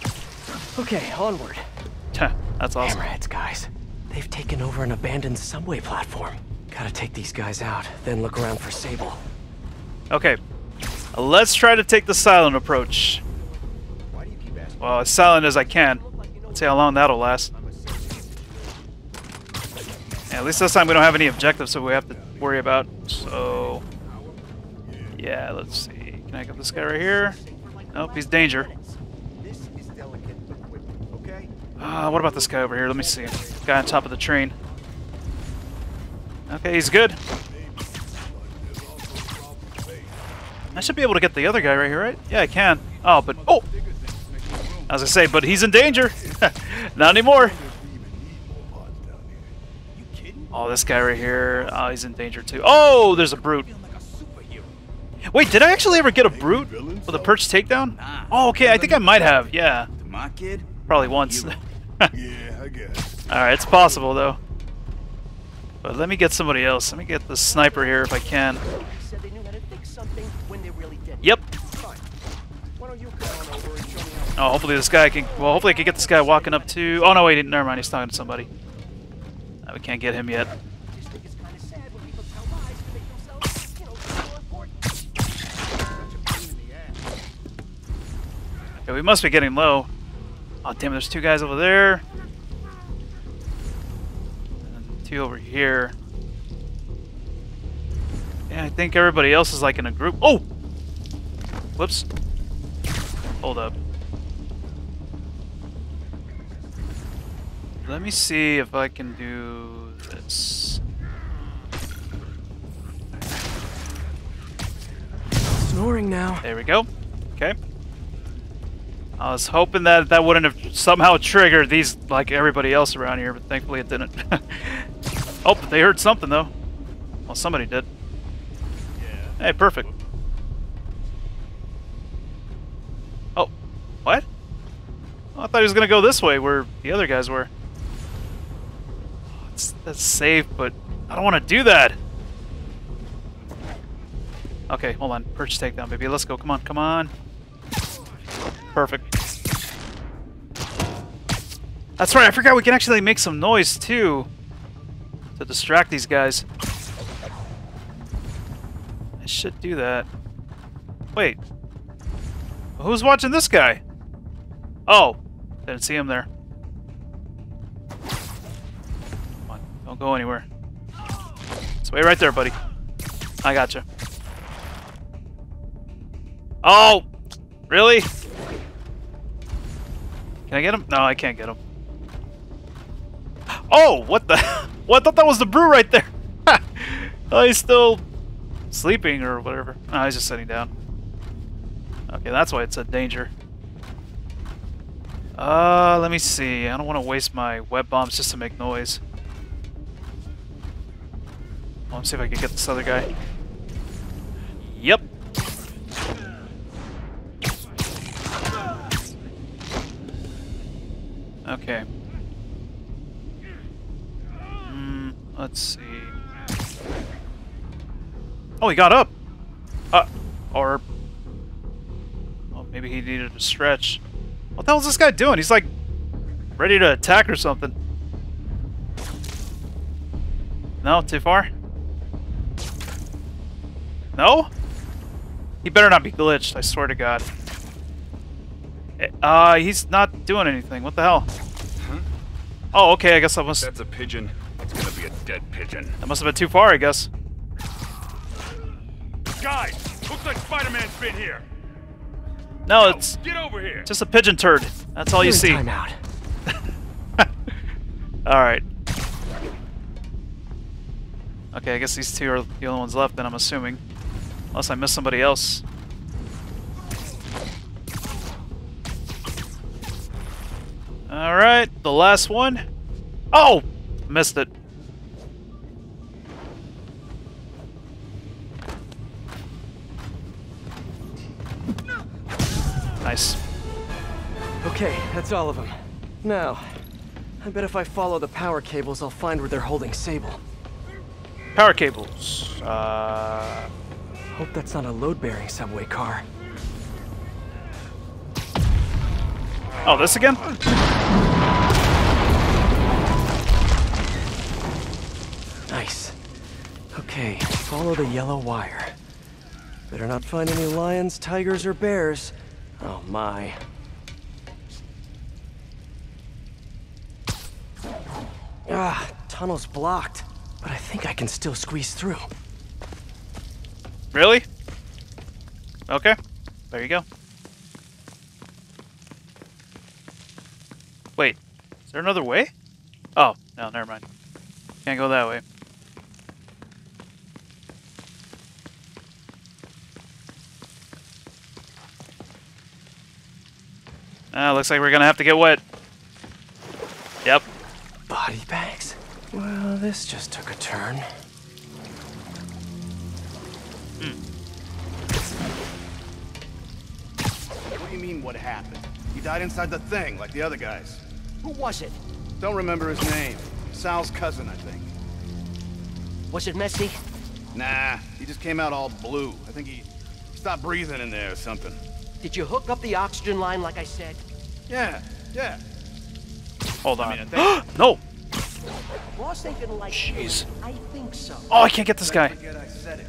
Okay, onward. that's awesome. Hammerheads, guys. They've taken over an abandoned subway platform. Gotta take these guys out, then look around for Sable. Okay. Let's try to take the silent approach. Well, as silent as I can. Let's see how long that'll last. Yeah, at least this time we don't have any objectives that we have to worry about. So, yeah, let's see. Can I get this guy right here? Nope, he's danger. Uh, what about this guy over here? Let me see. Guy on top of the train. Okay, he's good. I should be able to get the other guy right here, right? Yeah, I can. Oh, but... Oh! As I say, but he's in danger! Not anymore! Oh, this guy right here. Oh, he's in danger too. Oh, there's a brute. Wait, did I actually ever get a brute with a perch takedown? Oh, okay, I think I might have, yeah. My kid? Probably once. Yeah, I guess. Alright, it's possible though. But let me get somebody else. Let me get the sniper here if I can. Yep. Oh, hopefully this guy can... Well, hopefully I can get this guy walking up to... Oh, no, wait, never mind. He's talking to somebody. We can't get him yet. Okay, we must be getting low. Oh, damn, there's two guys over there. And two over here. Yeah, I think everybody else is like in a group. Oh! Whoops. Hold up. Let me see if I can do this. Snoring now. There we go. Okay. I was hoping that that wouldn't have somehow triggered these like everybody else around here, but thankfully it didn't. oh, they heard something though. Well, somebody did. Yeah. Hey, perfect. Oh, what? Oh, I thought he was gonna go this way where the other guys were. That's safe, but I don't want to do that. Okay, hold on. Perch takedown, baby. Let's go. Come on, come on. Perfect. That's right, I forgot we can actually make some noise, too. To distract these guys. I should do that. Wait. Who's watching this guy? Oh, didn't see him there. Come on, don't go anywhere. It's way right there, buddy. I got gotcha. You. Oh! Really? Can I get him? No, I can't get him. Oh, what the? Well, I thought that was the brew right there. oh, he's still sleeping or whatever. No, he's just sitting down. Okay, that's why it said danger. Uh, let me see. I don't want to waste my web bombs just to make noise. Well, let me see if I can get this other guy. Oh, he got up! Uh, or... Well, maybe he needed a stretch. What the hell is this guy doing? He's like... ready to attack or something. No? Too far? No? He better not be glitched, I swear to god. Eh, Uh, he's not doing anything. What the hell? Oh, okay, I guess that must, That's a pigeon. It's gonna be a dead pigeon. that must have been too far, I guess. Guys, looks like Spider-Man's been here. No, Yo, it's get over here. just a pigeon turd. That's all you Doing see. Timeout. Alright. Okay, I guess these two are the only ones left, then I'm assuming. Unless I miss somebody else. Alright, the last one. Oh! Missed it. Nice. Okay, that's all of them. Now, I bet if I follow the power cables, I'll find where they're holding Sable. Power cables. Uh, Hope that's not a load-bearing subway car. oh, this again? Nice. Okay, follow the yellow wire. Better not find any lions, tigers, or bears. Oh my. Ah, tunnel's blocked. But I think I can still squeeze through. Really? Okay. There you go. Wait. Is there another way? Oh, no, never mind. Can't go that way. Ah, looks like we're gonna have to get wet. Yep. Body bags? Well, this just took a turn. What do you mean, what happened? He died inside the thing, like the other guys. Who was it? Don't remember his name. Sal's cousin, I think. Was it messy? Nah, he just came out all blue. I think he stopped breathing in there or something. Did you hook up the oxygen line like I said? Yeah, yeah. Hold I on. mean, I think- no! Boss ain't gonna like Jeez. I think so. Oh, I can't get this guy. Don't forget I said it.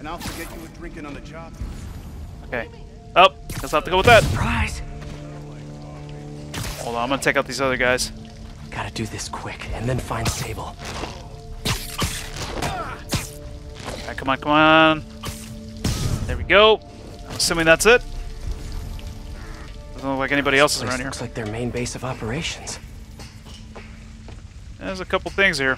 And I'll forget you were drinking on the job. Okay. Oh, guess I'll have to go with that. Surprise! Hold on, I'm gonna take out these other guys. Gotta do this quick, and then find Sable. Alright, come on, come on. There we go. I'm assuming that's it. Doesn't look like anybody else is around here. looks like their main base of operations. There's a couple things here.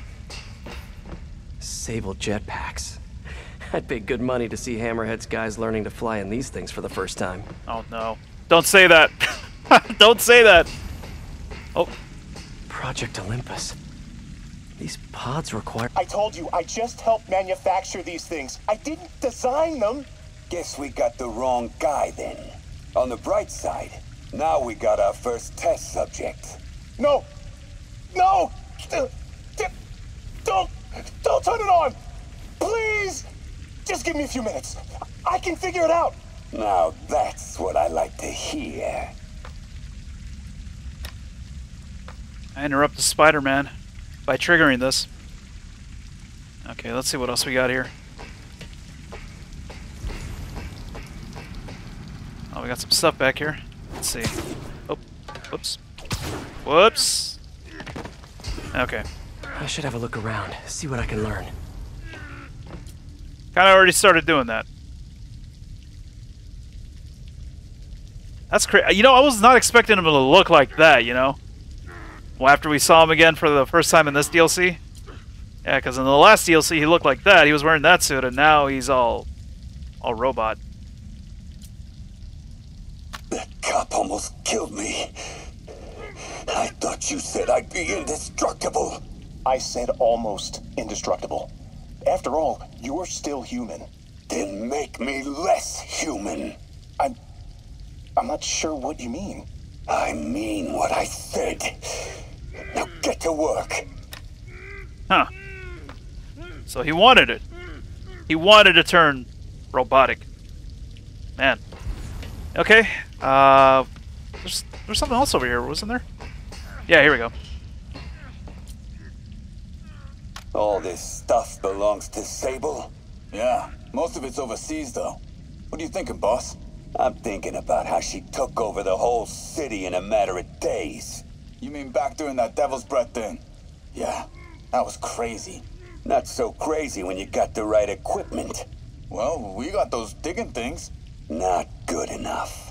Sable jetpacks. I'd pay good money to see Hammerhead's guys learning to fly in these things for the first time. Oh no. Don't say that. Don't say that. Oh, Project Olympus. These pods require. I told you, I just helped manufacture these things. I didn't design them. Guess we got the wrong guy then. On the bright side, now we got our first test subject. No! No! D- d- Don't! Don't turn it on! Please! Just give me a few minutes. I can figure it out. Now that's what I like to hear. I interrupted Spider-Man by triggering this. Okay, let's see what else we got here. Oh, we got some stuff back here. Let's see. Oh, whoops. Whoops. Okay. I should have a look around, see what I can learn. Kind of already started doing that. That's crazy. You know, I was not expecting him to look like that, you know? Well, after we saw him again for the first time in this DLC. Yeah, because in the last DLC he looked like that. He was wearing that suit, and now he's all... all robot. That cop almost killed me. I thought you said I'd be indestructible. I said almost indestructible. After all, you're still human. Then make me less human. I'm... I'm not sure what you mean. I mean what I said. Now get to work. Huh. So he wanted it. He wanted to turn robotic. Man. Okay. Uh, there's there's something else over here, wasn't there? Yeah, here we go. All this stuff belongs to Sable? Yeah, most of it's overseas though. What are you thinking, boss? I'm thinking about how she took over the whole city in a matter of days. You mean back during that Devil's Breath thing? Yeah, that was crazy. Not so crazy when you got the right equipment. Well, we got those digging things. Not good enough.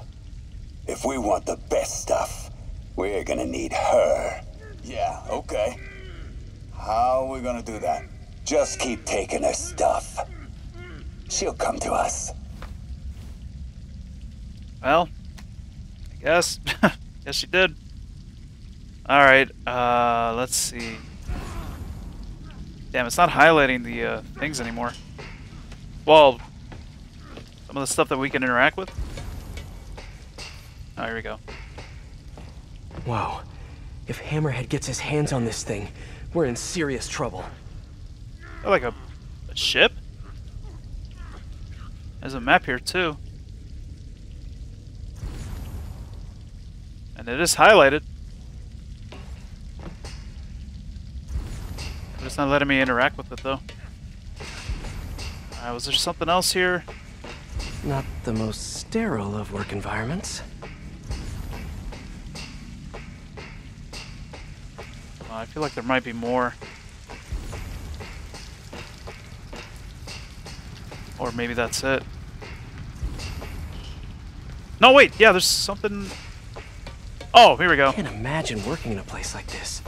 If we want the best stuff, we're gonna need her. Yeah, okay. How are we gonna do that? Just keep taking her stuff. She'll come to us. Well, I guess. guess she did. Alright, uh, let's see. Damn, it's not highlighting the uh, things anymore. Well, some of the stuff that we can interact with. Oh, here we go. Wow. If Hammerhead gets his hands on this thing, we're in serious trouble. Oh, like a, a ship? There's a map here, too. And it is highlighted. But It's not letting me interact with it, though. Alright, was there something else here? Not the most sterile of work environments. I feel like there might be more. Or maybe that's it. No, wait! Yeah, there's something... Oh, here we go. I can't imagine working in a place like this.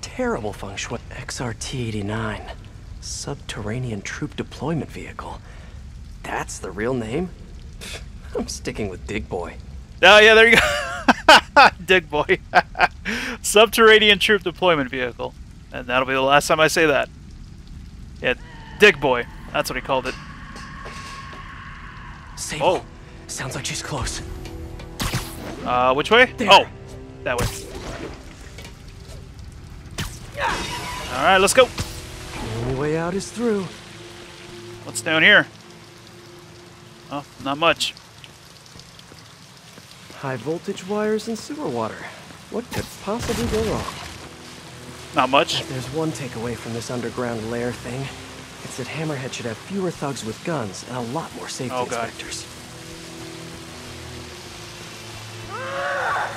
Terrible feng shui. XRT-89. Subterranean Troop Deployment Vehicle. That's the real name? I'm sticking with Dig Boy. Oh, yeah, there you go. Dig Boy. Subterranean Troop Deployment Vehicle. And that'll be the last time I say that. Yeah, Dig Boy. That's what he called it. Sable. Oh. Sounds like she's close. Uh, which way? There. Oh, that way. Alright, let's go. The only way out is through. What's down here? Oh, not much. High voltage wires and sewer water. What could possibly go wrong? Not much. If there's one takeaway from this underground lair thing, it's that Hammerhead should have fewer thugs with guns and a lot more safety Oh, God. inspectors. Ah!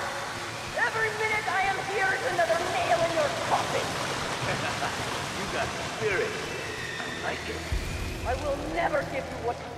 Every minute I am here is another nail in your coffin. You got spirit. I like it. I will never give you what.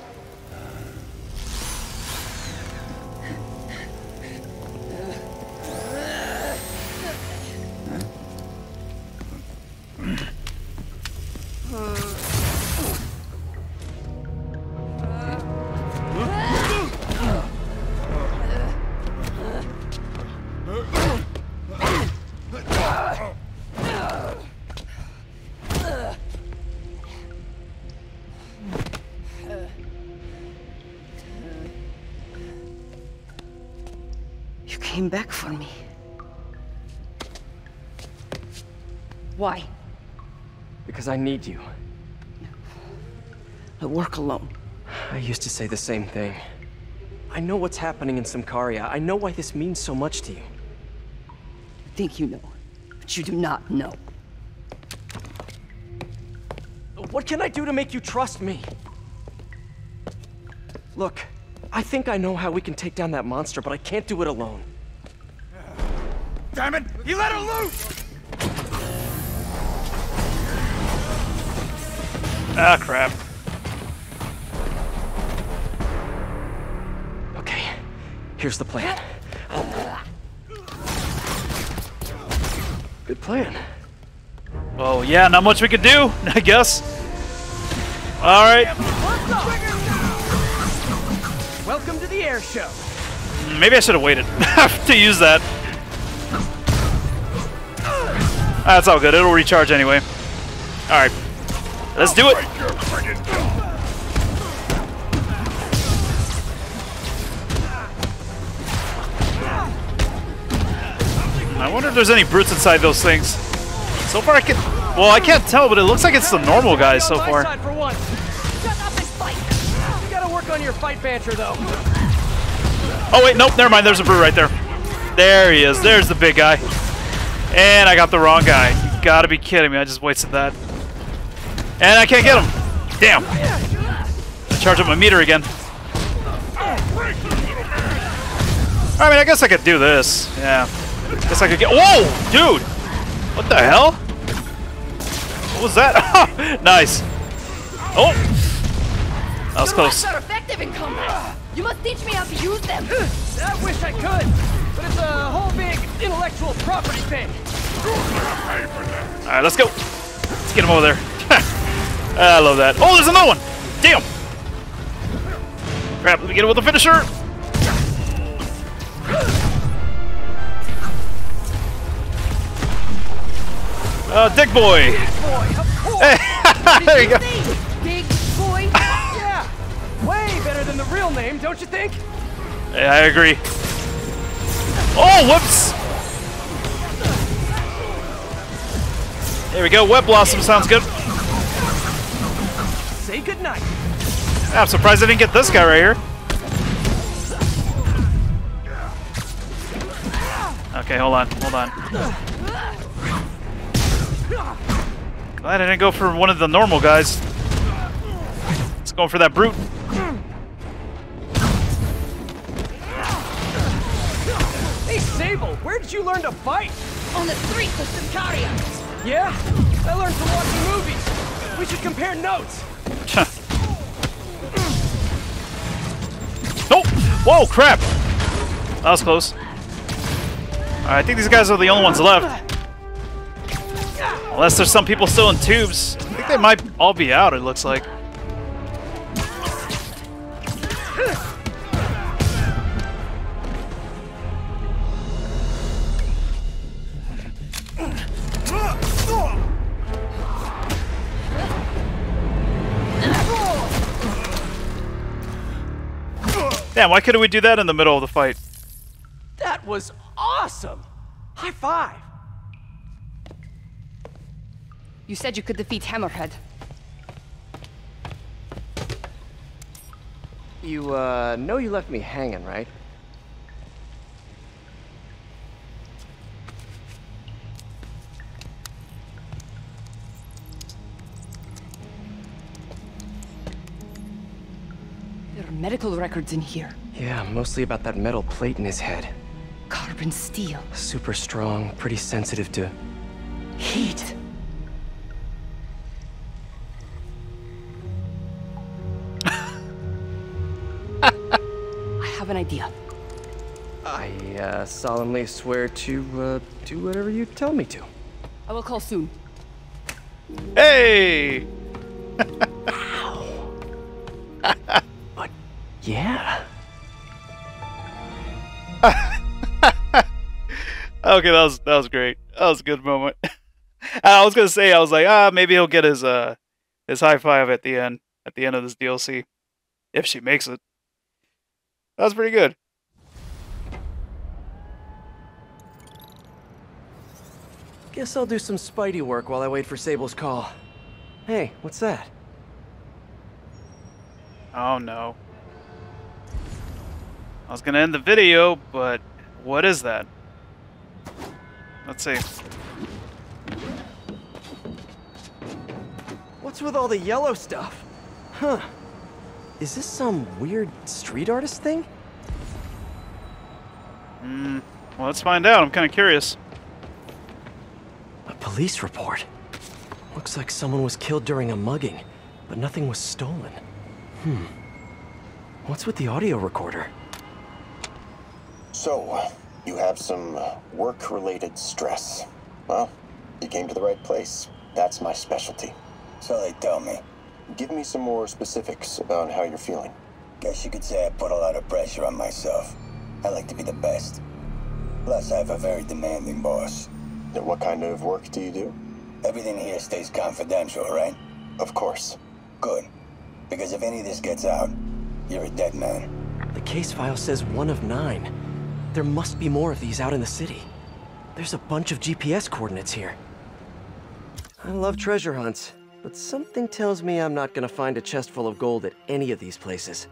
Back for me. Why? Because I need you. I work alone. I used to say the same thing. I know what's happening in Symkaria. I know why this means so much to you. You think you know, but you do not know. What can I do to make you trust me? Look, I think I know how we can take down that monster, but I can't do it alone. Damn it! He let her loose! Ah, crap. Okay, here's the plan. Good plan. Oh, yeah, not much we could do, I guess. Alright. Welcome to the air show. Maybe I should have waited to use that. That's all good. It'll recharge anyway. Alright. Let's do it. I wonder if there's any brutes inside those things. So far I can... Well, I can't tell, but it looks like it's the normal guys so far. Oh, wait, nope, never mind. There's a brute right there. There he is. There's the big guy. And I got the wrong guy. You gotta be kidding me. I just wasted that. And I can't get him. Damn. I Charge up my meter again. I mean, I guess I could do this. Yeah. Guess I could get. Whoa, dude! What the hell? What was that? nice. Oh, that was close. are effective in combat. You must teach me how to use them. I wish I could, intellectual property thing. All right, let's go. Let's get him over there. I love that. Oh, there's another one. Damn. Crap, let me get him with the finisher. Uh, Dig Boy. Hey, there you go. Big boy. yeah, way better than the real name, don't you think? Yeah, I agree. Oh, whoops. There we go. Web Blossom sounds good. Say goodnight. I'm surprised I didn't get this guy right here. Okay, hold on, hold on. Glad I didn't go for one of the normal guys. Let's go for that brute. Hey, Sable, where did you learn to fight? On the streets of Symkaria. Yeah? I learned from watching movies. We should compare notes. Nope! Whoa, crap! That was close. Alright, I think these guys are the only ones left. Unless there's some people still in tubes. I think they might all be out, it looks like. Damn, why couldn't we do that in the middle of the fight? That was awesome. High five. You said you could defeat Hammerhead. You, uh, know you left me hanging, right? Medical records in here. Yeah, mostly about that metal plate in his head. Carbon steel. Super strong, pretty sensitive to Heat. I have an idea. I uh, solemnly swear to uh, do whatever you tell me to. I will call soon. Hey! but yeah. Okay, that was that was great. That was a good moment. I was gonna say, I was like, ah, maybe he'll get his uh his high five at the end at the end of this DLC, if she makes it. That was pretty good. Guess I'll do some Spidey work while I wait for Sable's call. Hey, what's that? Oh no. I was gonna end the video, but what is that? Let's see. What's with all the yellow stuff? Huh. Is this some weird street artist thing? Hmm. Well, let's find out. I'm kind of curious. A police report. Looks like someone was killed during a mugging, but nothing was stolen. Hmm. What's with the audio recorder? So, you have some work-related stress. Well, you came to the right place. That's my specialty. So they tell me. Give me some more specifics about how you're feeling. Guess you could say I put a lot of pressure on myself. I like to be the best. Plus, I have a very demanding boss. And what kind of work do you do? Everything here stays confidential, right? Of course. Good. Because if any of this gets out, you're a dead man. The case file says one of nine. There must be more of these out in the city. There's a bunch of GPS coordinates here. I love treasure hunts, but something tells me I'm not gonna find a chest full of gold at any of these places.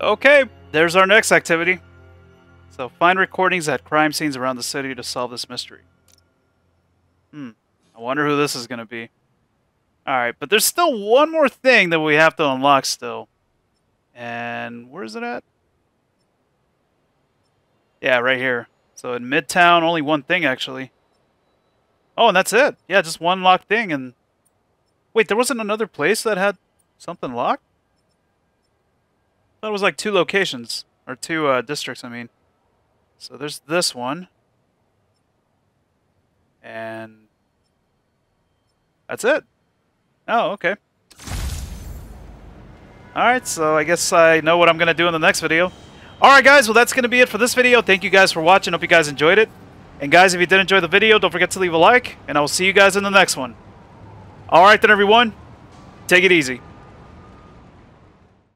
Okay, there's our next activity. So find recordings at crime scenes around the city to solve this mystery. Hmm. I wonder who this is going to be. Alright, but there's still one more thing that we have to unlock still. And where is it at? Yeah, right here. So in Midtown, only one thing actually. Oh, and that's it. Yeah, just one locked thing. And wait, there wasn't another place that had something locked? That was like two locations or two uh, districts. I mean, so there's this one, and that's it. Oh, okay. Alright, so I guess I know what I'm going to do in the next video. Alright guys, well that's going to be it for this video. Thank you guys for watching. Hope you guys enjoyed it. And guys, if you did enjoy the video, don't forget to leave a like. And I will see you guys in the next one. Alright then everyone, take it easy.